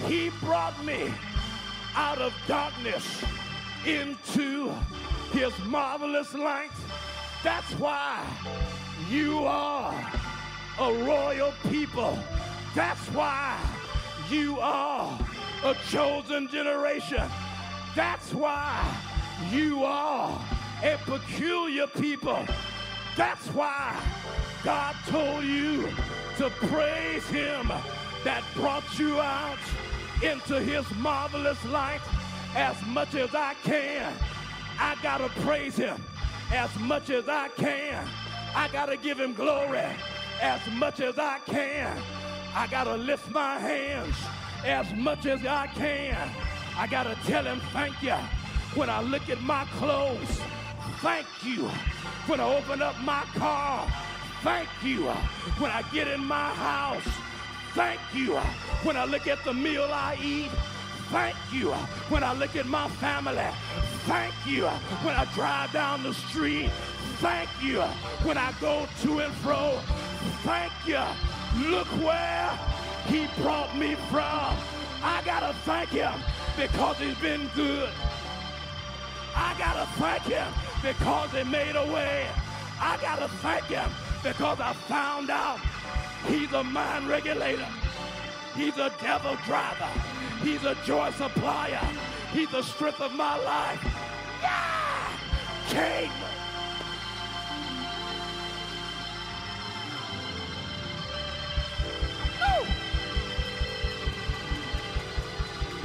S6: He brought me out of darkness into His marvelous light. That's why you are a royal people. That's why you are a chosen generation. That's why you are a peculiar people. That's why God told you to praise him that brought you out into his marvelous light as much as I can. I gotta praise him as much as I can. I got to give him glory as much as I can. I got to lift my hands as much as I can. I got to tell him thank you when I look at my clothes. Thank you when I open up my car. Thank you when I get in my house. Thank you when I look at the meal I eat. Thank you when I look at my family. Thank you when I drive down the street. Thank you when I go to and fro. Thank you. Look where he brought me from. I gotta thank him because he's been good. I gotta thank him because he made a way. I gotta thank him because I found out he's a mind regulator. He's a devil driver. He's a joy supplier. He's the strength of my life. Yeah! King.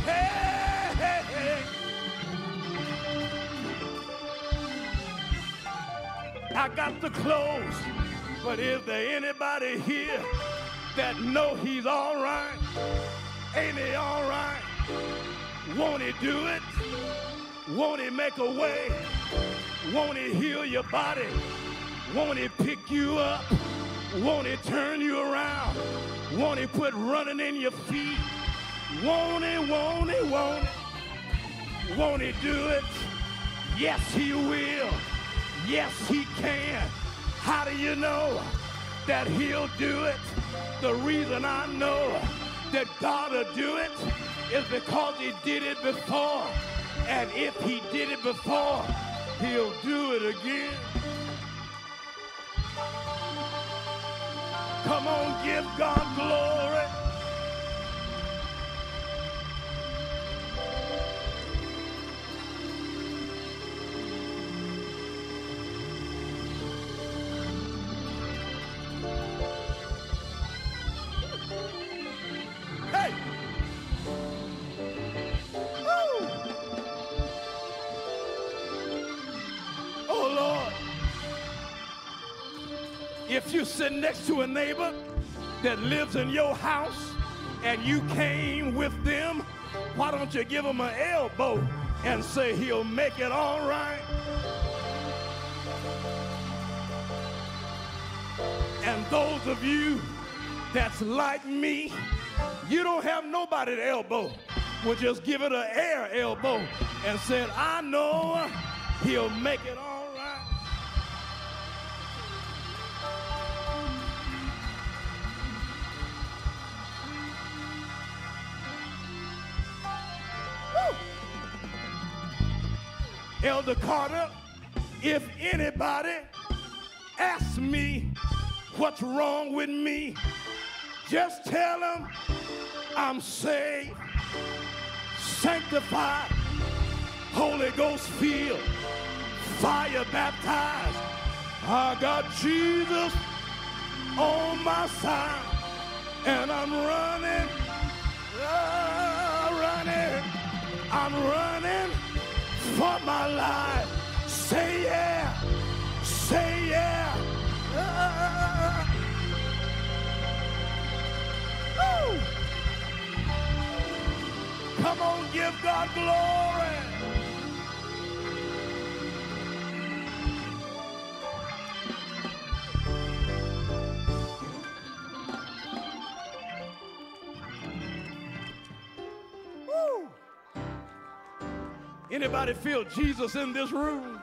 S6: Hey, hey, hey. I got the clothes, but is there anybody here that know he's all right? Ain't he all right? Won't he do it? Won't he make a way? Won't he heal your body? Won't he pick you up? Won't he turn you around? Won't he put running in your feet? Won't he, won't he, won't he? Won't he do it? Yes, he will. Yes, he can. How do you know that he'll do it? The reason I know that God will do it is because he did it before. And if he did it before, he'll do it again. Come on, give God glory. If you sit next to a neighbor that lives in your house and you came with them, why don't you give him an elbow and say he'll make it all right? And those of you that's like me, you don't have nobody to elbow. Well, just give it an air elbow and said, I know he'll make it all Elder Carter, if anybody asks me what's wrong with me, just tell them I'm saved, sanctified, Holy Ghost filled, fire baptized. I got Jesus on my side, and I'm running, ah, running, I'm running for my life. Say yeah, say yeah. Ah. Come on, give God glory. Anybody feel Jesus in this room?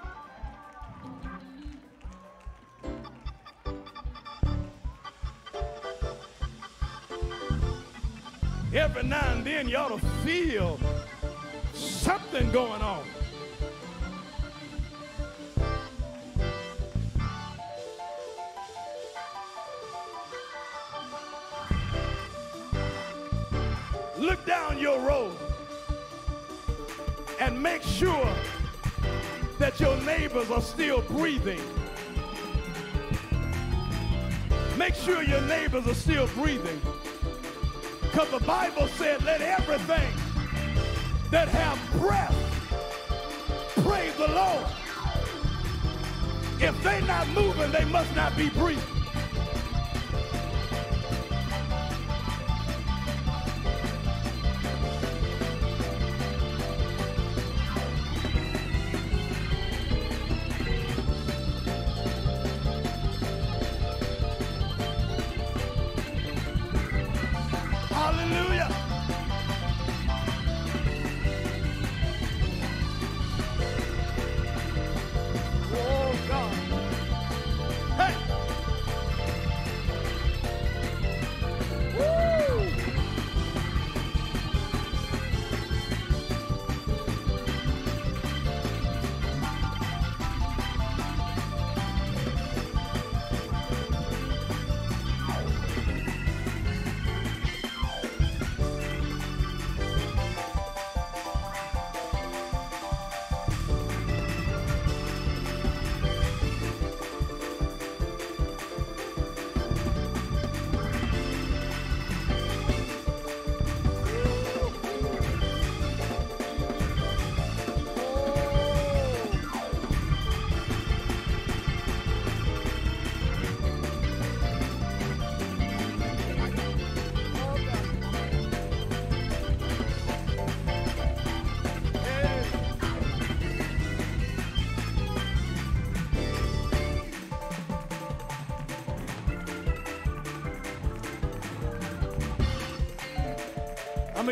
S6: Every now and then you ought to feel something going on. Look down your road and make sure that your neighbors are still breathing. Make sure your neighbors are still breathing. Because the Bible said, let everything that have breath praise the Lord. If they're not moving, they must not be breathing.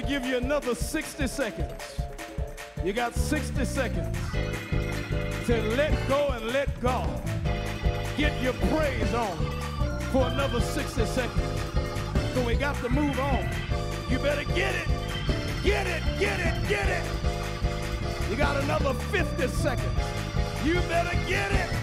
S6: Give you another 60 seconds. You got 60 seconds to let go and let God. Get your praise on for another 60 seconds. So we got to move on. You better get it. Get it, get it, get it. You got another 50 seconds. You better get it.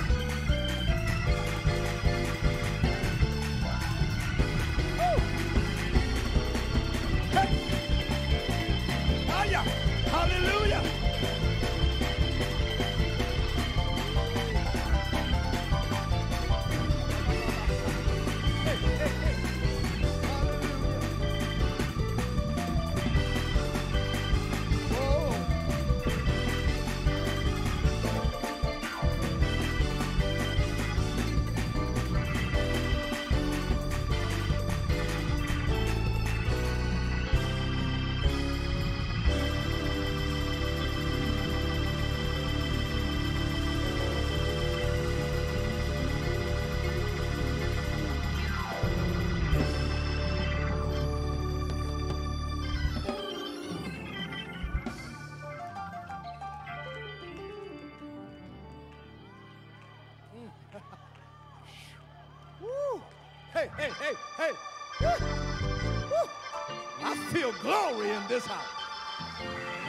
S6: Glory in this house.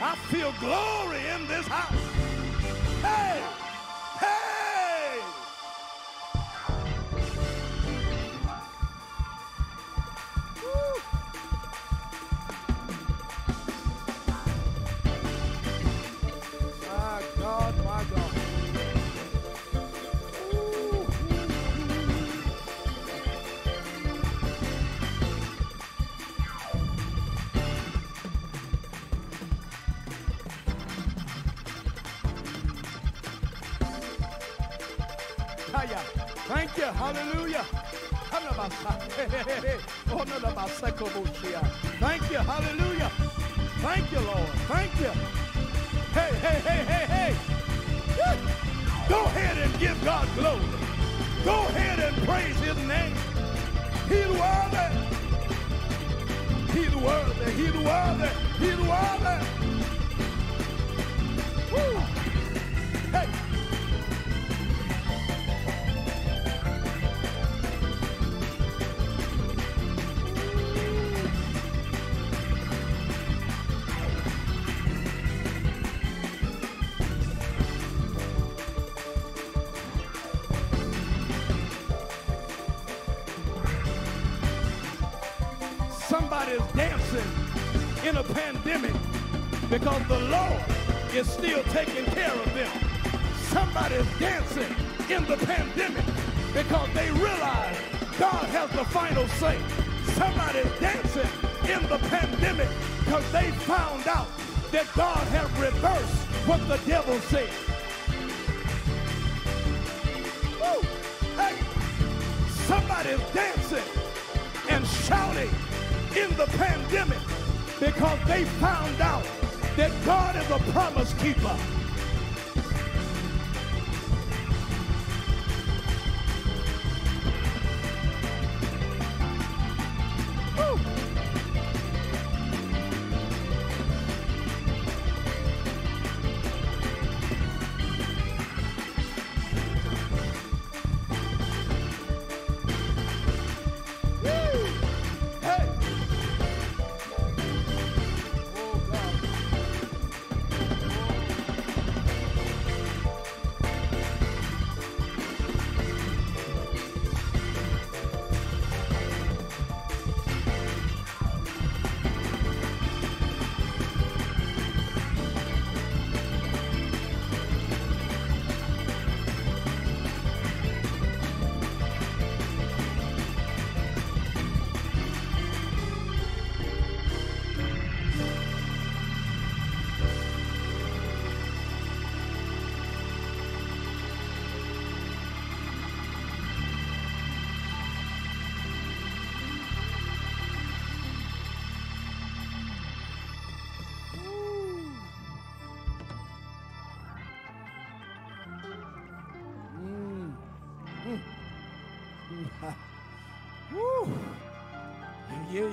S6: I feel glory in this house. Hey! Hey! Is still taking care of them. Somebody's dancing in the pandemic because they realize God has the final say. Somebody's dancing in the pandemic because they found out that God has reversed what the devil said. Woo! Hey, somebody's dancing and shouting in the pandemic because they found out that God is a promise keeper.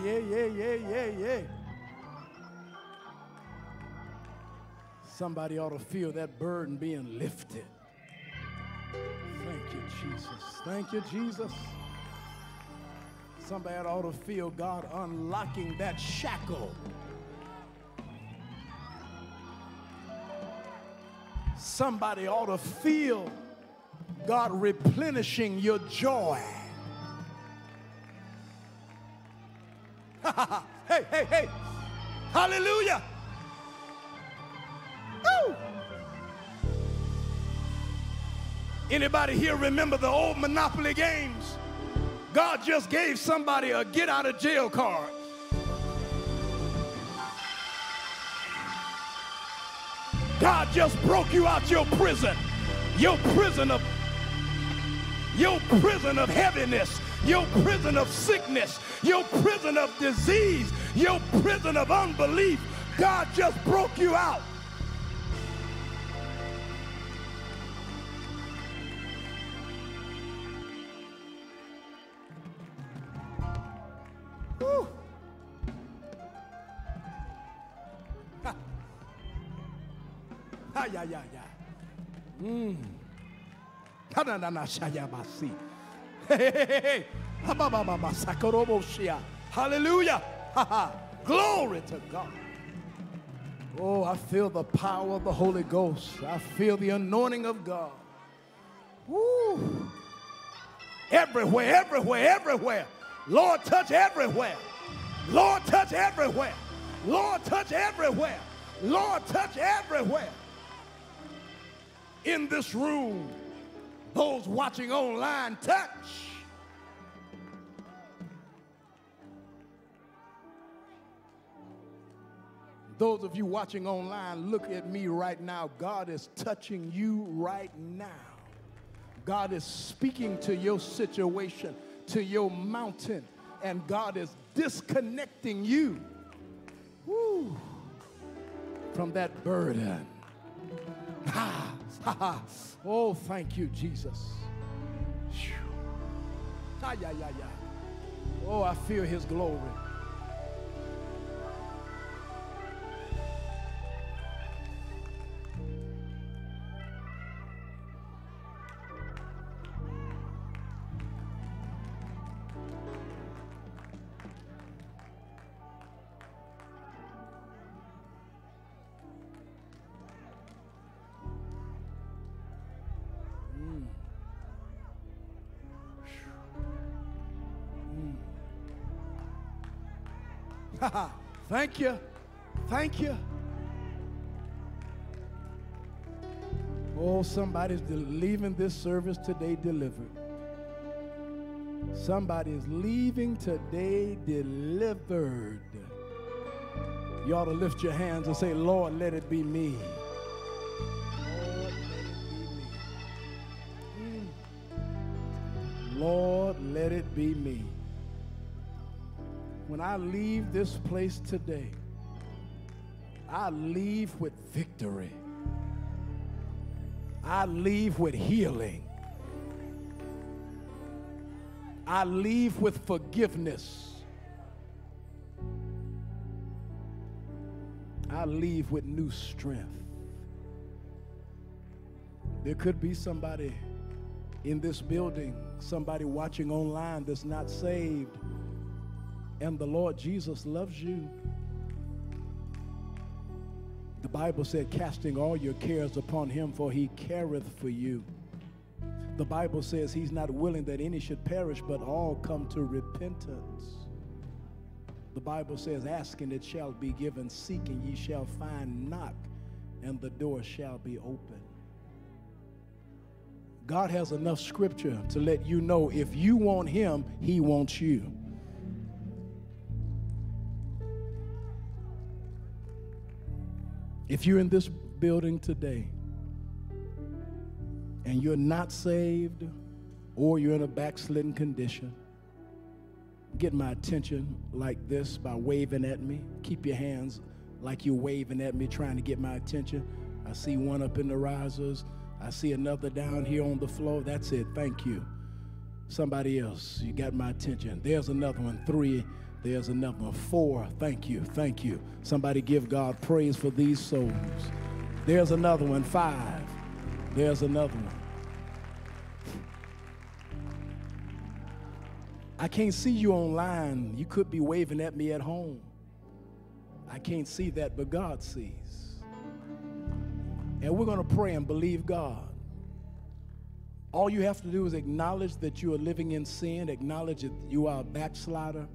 S6: yeah, yeah, yeah, yeah, yeah. Somebody ought to feel that burden being lifted. Thank you, Jesus. Thank you, Jesus. Somebody ought to feel God unlocking that shackle. Somebody ought to feel God replenishing your joy. hey, hey, hey. Hallelujah. Woo. Anybody here remember the old Monopoly games? God just gave somebody a get out of jail card. God just broke you out your prison, your prison of your prison of heaviness, your prison of sickness, your prison of disease, your prison of unbelief. God just broke you out. Ha. Ha, yeah, yeah, yeah. Hey, hey, hey, hey. Hallelujah. Ha, ha. Glory to God. Oh, I feel the power of the Holy Ghost. I feel the anointing of God. Woo. Everywhere, everywhere, everywhere. Lord, touch everywhere. Lord, touch everywhere. Lord, touch everywhere. Lord, touch everywhere. In this room, those watching online, touch. Those of you watching online, look at me right now. God is touching you right now. God is speaking to your situation, to your mountain, and God is disconnecting you woo, from that burden. Ha, ha, ha. Oh, thank you, Jesus. Oh, I feel his glory. Thank you. Thank you. Oh, somebody's leaving this service today delivered. Somebody is leaving today delivered. You ought to lift your hands and say, Lord, let it be me. Lord, let it be me. Mm. Lord, let it be me. When I leave this place today, I leave with victory. I leave with healing. I leave with forgiveness. I leave with new strength. There could be somebody in this building, somebody watching online that's not saved, and the Lord Jesus loves you. The Bible said, casting all your cares upon him, for he careth for you. The Bible says he's not willing that any should perish, but all come to repentance. The Bible says, asking it shall be given, seeking ye shall find, knock, and the door shall be open. God has enough scripture to let you know if you want him, he wants you. If you're in this building today and you're not saved or you're in a backslidden condition, get my attention like this by waving at me. Keep your hands like you're waving at me, trying to get my attention. I see one up in the risers. I see another down here on the floor. That's it. Thank you. Somebody else, you got my attention. There's another one. Three. There's another one. Four. Thank you. Thank you. Somebody give God praise for these souls. There's another one. Five. There's another one. I can't see you online. You could be waving at me at home. I can't see that, but God sees. And we're going to pray and believe God. All you have to do is acknowledge that you are living in sin, acknowledge that you are a backslider,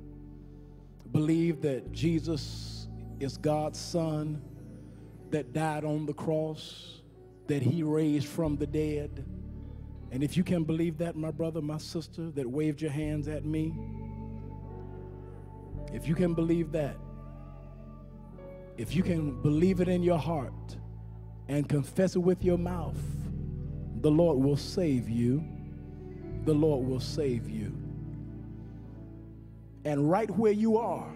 S6: believe that Jesus is God's Son that died on the cross, that He raised from the dead and if you can believe that, my brother, my sister, that waved your hands at me, if you can believe that, if you can believe it in your heart and confess it with your mouth, the Lord will save you. The Lord will save you. And right where you are,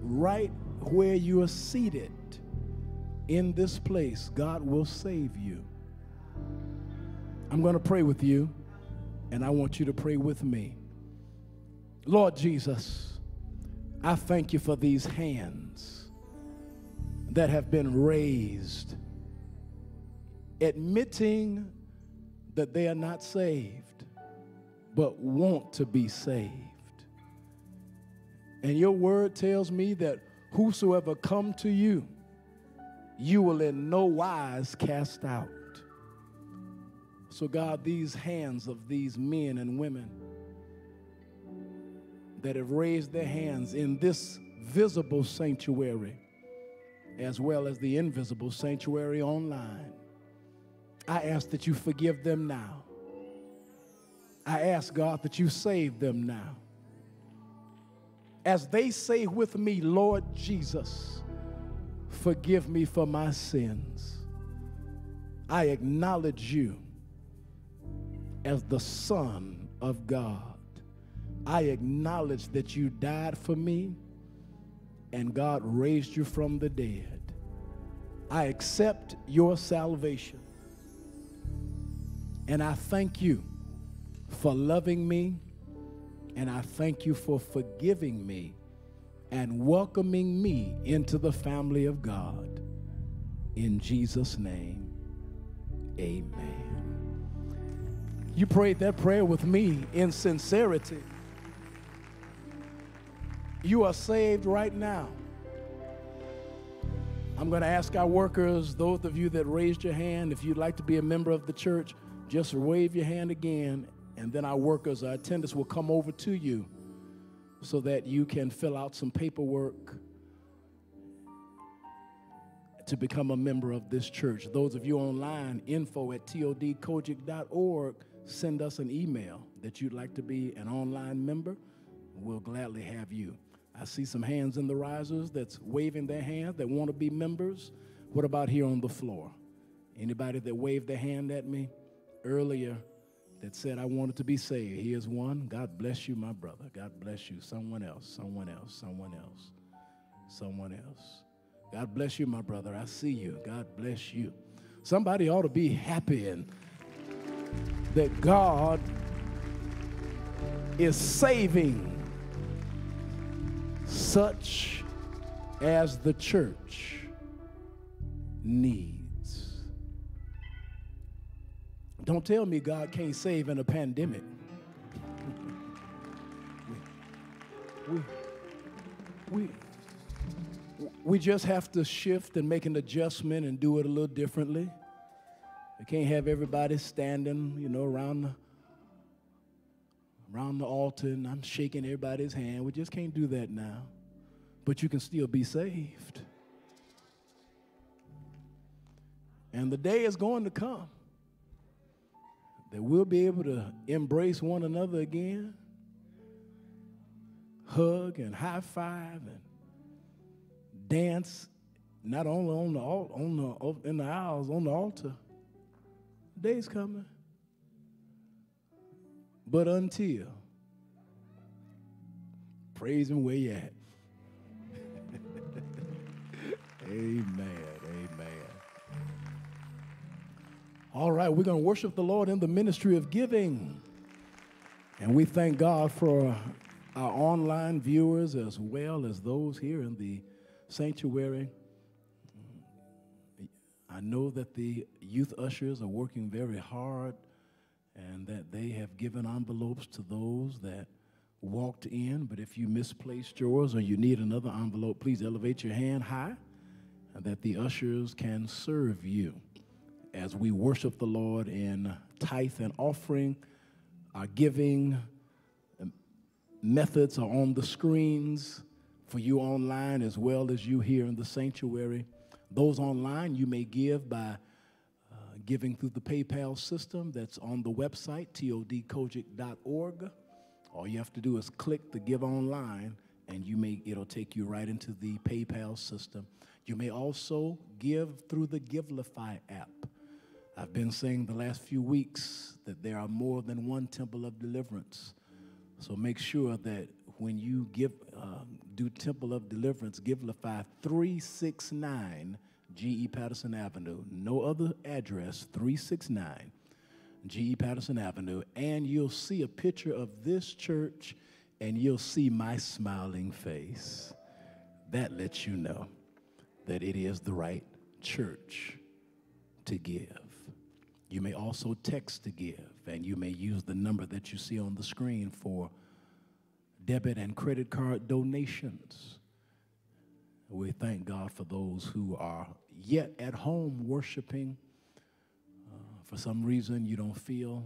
S6: right where you are seated in this place, God will save you. I'm going to pray with you, and I want you to pray with me. Lord Jesus, I thank you for these hands that have been raised, admitting that they are not saved, but want to be saved. And your word tells me that whosoever come to you, you will in no wise cast out. So, God, these hands of these men and women that have raised their hands in this visible sanctuary, as well as the invisible sanctuary online, I ask that you forgive them now. I ask, God, that you save them now. As they say with me, Lord Jesus, forgive me for my sins. I acknowledge you as the Son of God. I acknowledge that you died for me and God raised you from the dead. I accept your salvation. And I thank you for loving me, and I thank you for forgiving me and welcoming me into the family of God. In Jesus' name, amen. You prayed that prayer with me in sincerity. You are saved right now. I'm going to ask our workers, those of you that raised your hand, if you'd like to be a member of the church, just wave your hand again, and then our workers, our attendants will come over to you so that you can fill out some paperwork to become a member of this church. Those of you online, info at todcogic.org send us an email that you'd like to be an online member. We'll gladly have you. I see some hands in the risers that's waving their hand that want to be members. What about here on the floor? Anybody that waved their hand at me earlier that said, I wanted to be saved? Here's one. God bless you, my brother. God bless you. Someone else, someone else, someone else, someone else. God bless you, my brother. I see you. God bless you. Somebody ought to be happy and that God is saving such as the church needs. Don't tell me God can't save in a pandemic. we, we, we just have to shift and make an adjustment and do it a little differently. We can't have everybody standing, you know, around the, around the altar and I'm shaking everybody's hand. We just can't do that now. But you can still be saved. And the day is going to come that we'll be able to embrace one another again, hug and high five and dance, not only on the on the in the aisles on the altar, Day's coming. But until, praise Him where you at. amen. Amen. All right, we're going to worship the Lord in the ministry of giving. And we thank God for our online viewers as well as those here in the sanctuary. I know that the youth ushers are working very hard and that they have given envelopes to those that walked in. But if you misplaced yours or you need another envelope, please elevate your hand high and that the ushers can serve you as we worship the Lord in tithe and offering. Our giving um, methods are on the screens for you online as well as you here in the sanctuary. Those online, you may give by uh, giving through the PayPal system that's on the website, todcogic.org. All you have to do is click the Give Online, and you may it'll take you right into the PayPal system. You may also give through the Givelify app. I've been saying the last few weeks that there are more than one temple of deliverance. So make sure that when you give, um, do Temple of Deliverance, give Givelify 369 G.E. Patterson Avenue. No other address, 369 G.E. Patterson Avenue. And you'll see a picture of this church and you'll see my smiling face. That lets you know that it is the right church to give. You may also text to give, and you may use the number that you see on the screen for debit and credit card donations. We thank God for those who are yet at home worshiping. Uh, for some reason, you don't feel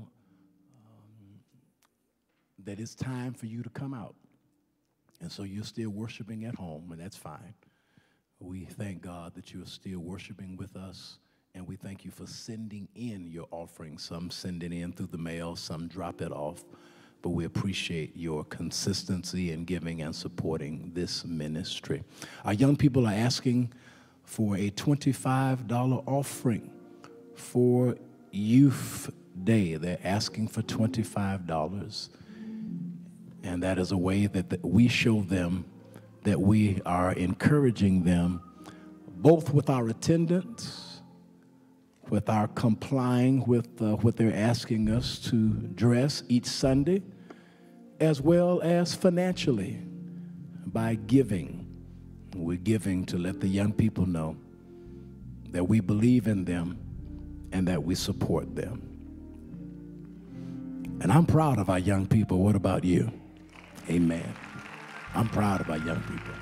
S6: um, that it's time for you to come out. And so you're still worshiping at home, and that's fine. We thank God that you are still worshiping with us, and we thank you for sending in your offering. Some send it in through the mail, some drop it off but we appreciate your consistency in giving and supporting this ministry. Our young people are asking for a $25 offering for Youth Day. They're asking for $25. And that is a way that, that we show them that we are encouraging them both with our attendance, with our complying with uh, what they're asking us to dress each Sunday, as well as financially by giving. We're giving to let the young people know that we believe in them and that we support them. And I'm proud of our young people. What about you? Amen. I'm proud of our young people.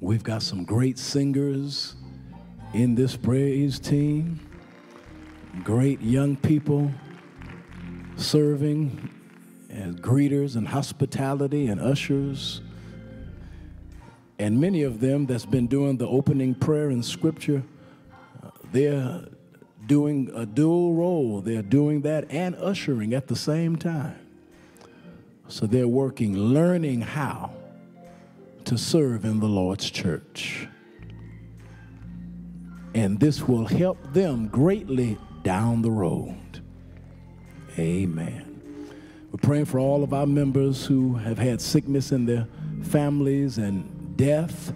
S6: We've got some great singers in this praise team, great young people serving as greeters and hospitality and ushers. And many of them that's been doing the opening prayer in scripture, uh, they're doing a dual role. They're doing that and ushering at the same time. So they're working, learning how to serve in the Lord's church. And this will help them greatly down the road. Amen. We're praying for all of our members who have had sickness in their families and death.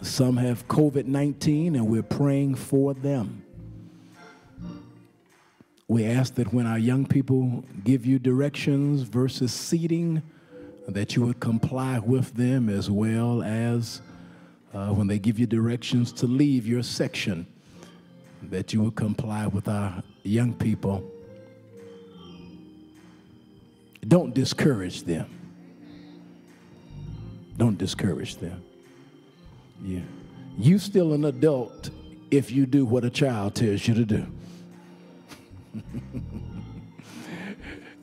S6: Some have COVID 19, and we're praying for them. We ask that when our young people give you directions versus seating, that you would comply with them as well as uh, when they give you directions to leave your section, that you would comply with our young people. Don't discourage them. Don't discourage them. Yeah. You still an adult if you do what a child tells you to do.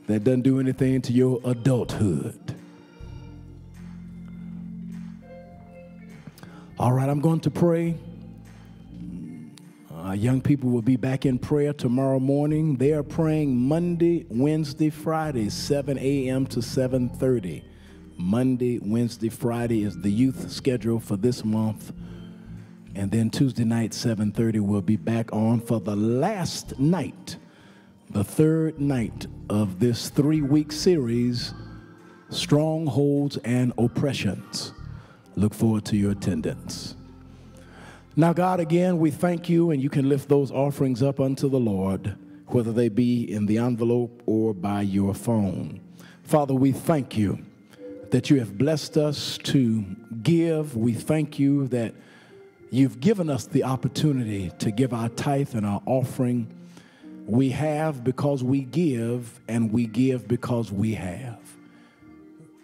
S6: that doesn't do anything to your adulthood. All right, I'm going to pray. Uh, young people will be back in prayer tomorrow morning. They are praying Monday, Wednesday, Friday, 7 a.m. to 7:30. Monday, Wednesday, Friday is the youth schedule for this month. And then Tuesday night, 7:30, we'll be back on for the last night, the third night of this three-week series, Strongholds and Oppressions. Look forward to your attendance. Now, God, again, we thank you, and you can lift those offerings up unto the Lord, whether they be in the envelope or by your phone. Father, we thank you that you have blessed us to give. We thank you that you've given us the opportunity to give our tithe and our offering. We have because we give, and we give because we have.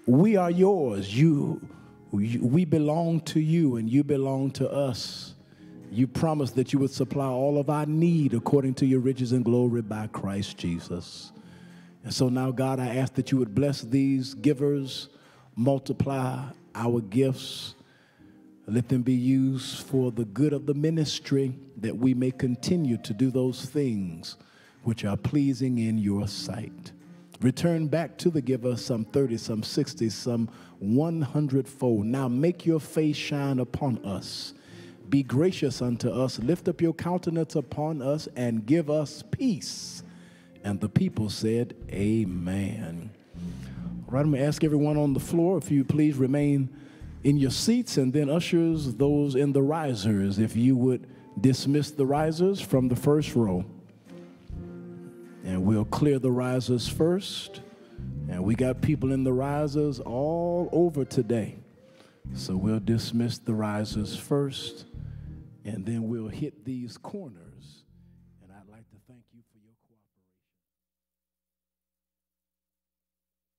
S6: We are yours. You, we belong to you, and you belong to us. You promised that you would supply all of our need according to your riches and glory by Christ Jesus. And so now, God, I ask that you would bless these givers, multiply our gifts, let them be used for the good of the ministry, that we may continue to do those things which are pleasing in your sight. Return back to the giver some 30, some 60, some 100 fold. Now make your face shine upon us. Be gracious unto us. Lift up your countenance upon us and give us peace. And the people said, Amen. All right, I'm going to ask everyone on the floor if you please remain in your seats, and then ushers, those in the risers, if you would dismiss the risers from the first row. And we'll clear the risers first. And we got people in the risers all over today. So we'll dismiss the risers first, and then we'll hit these corners.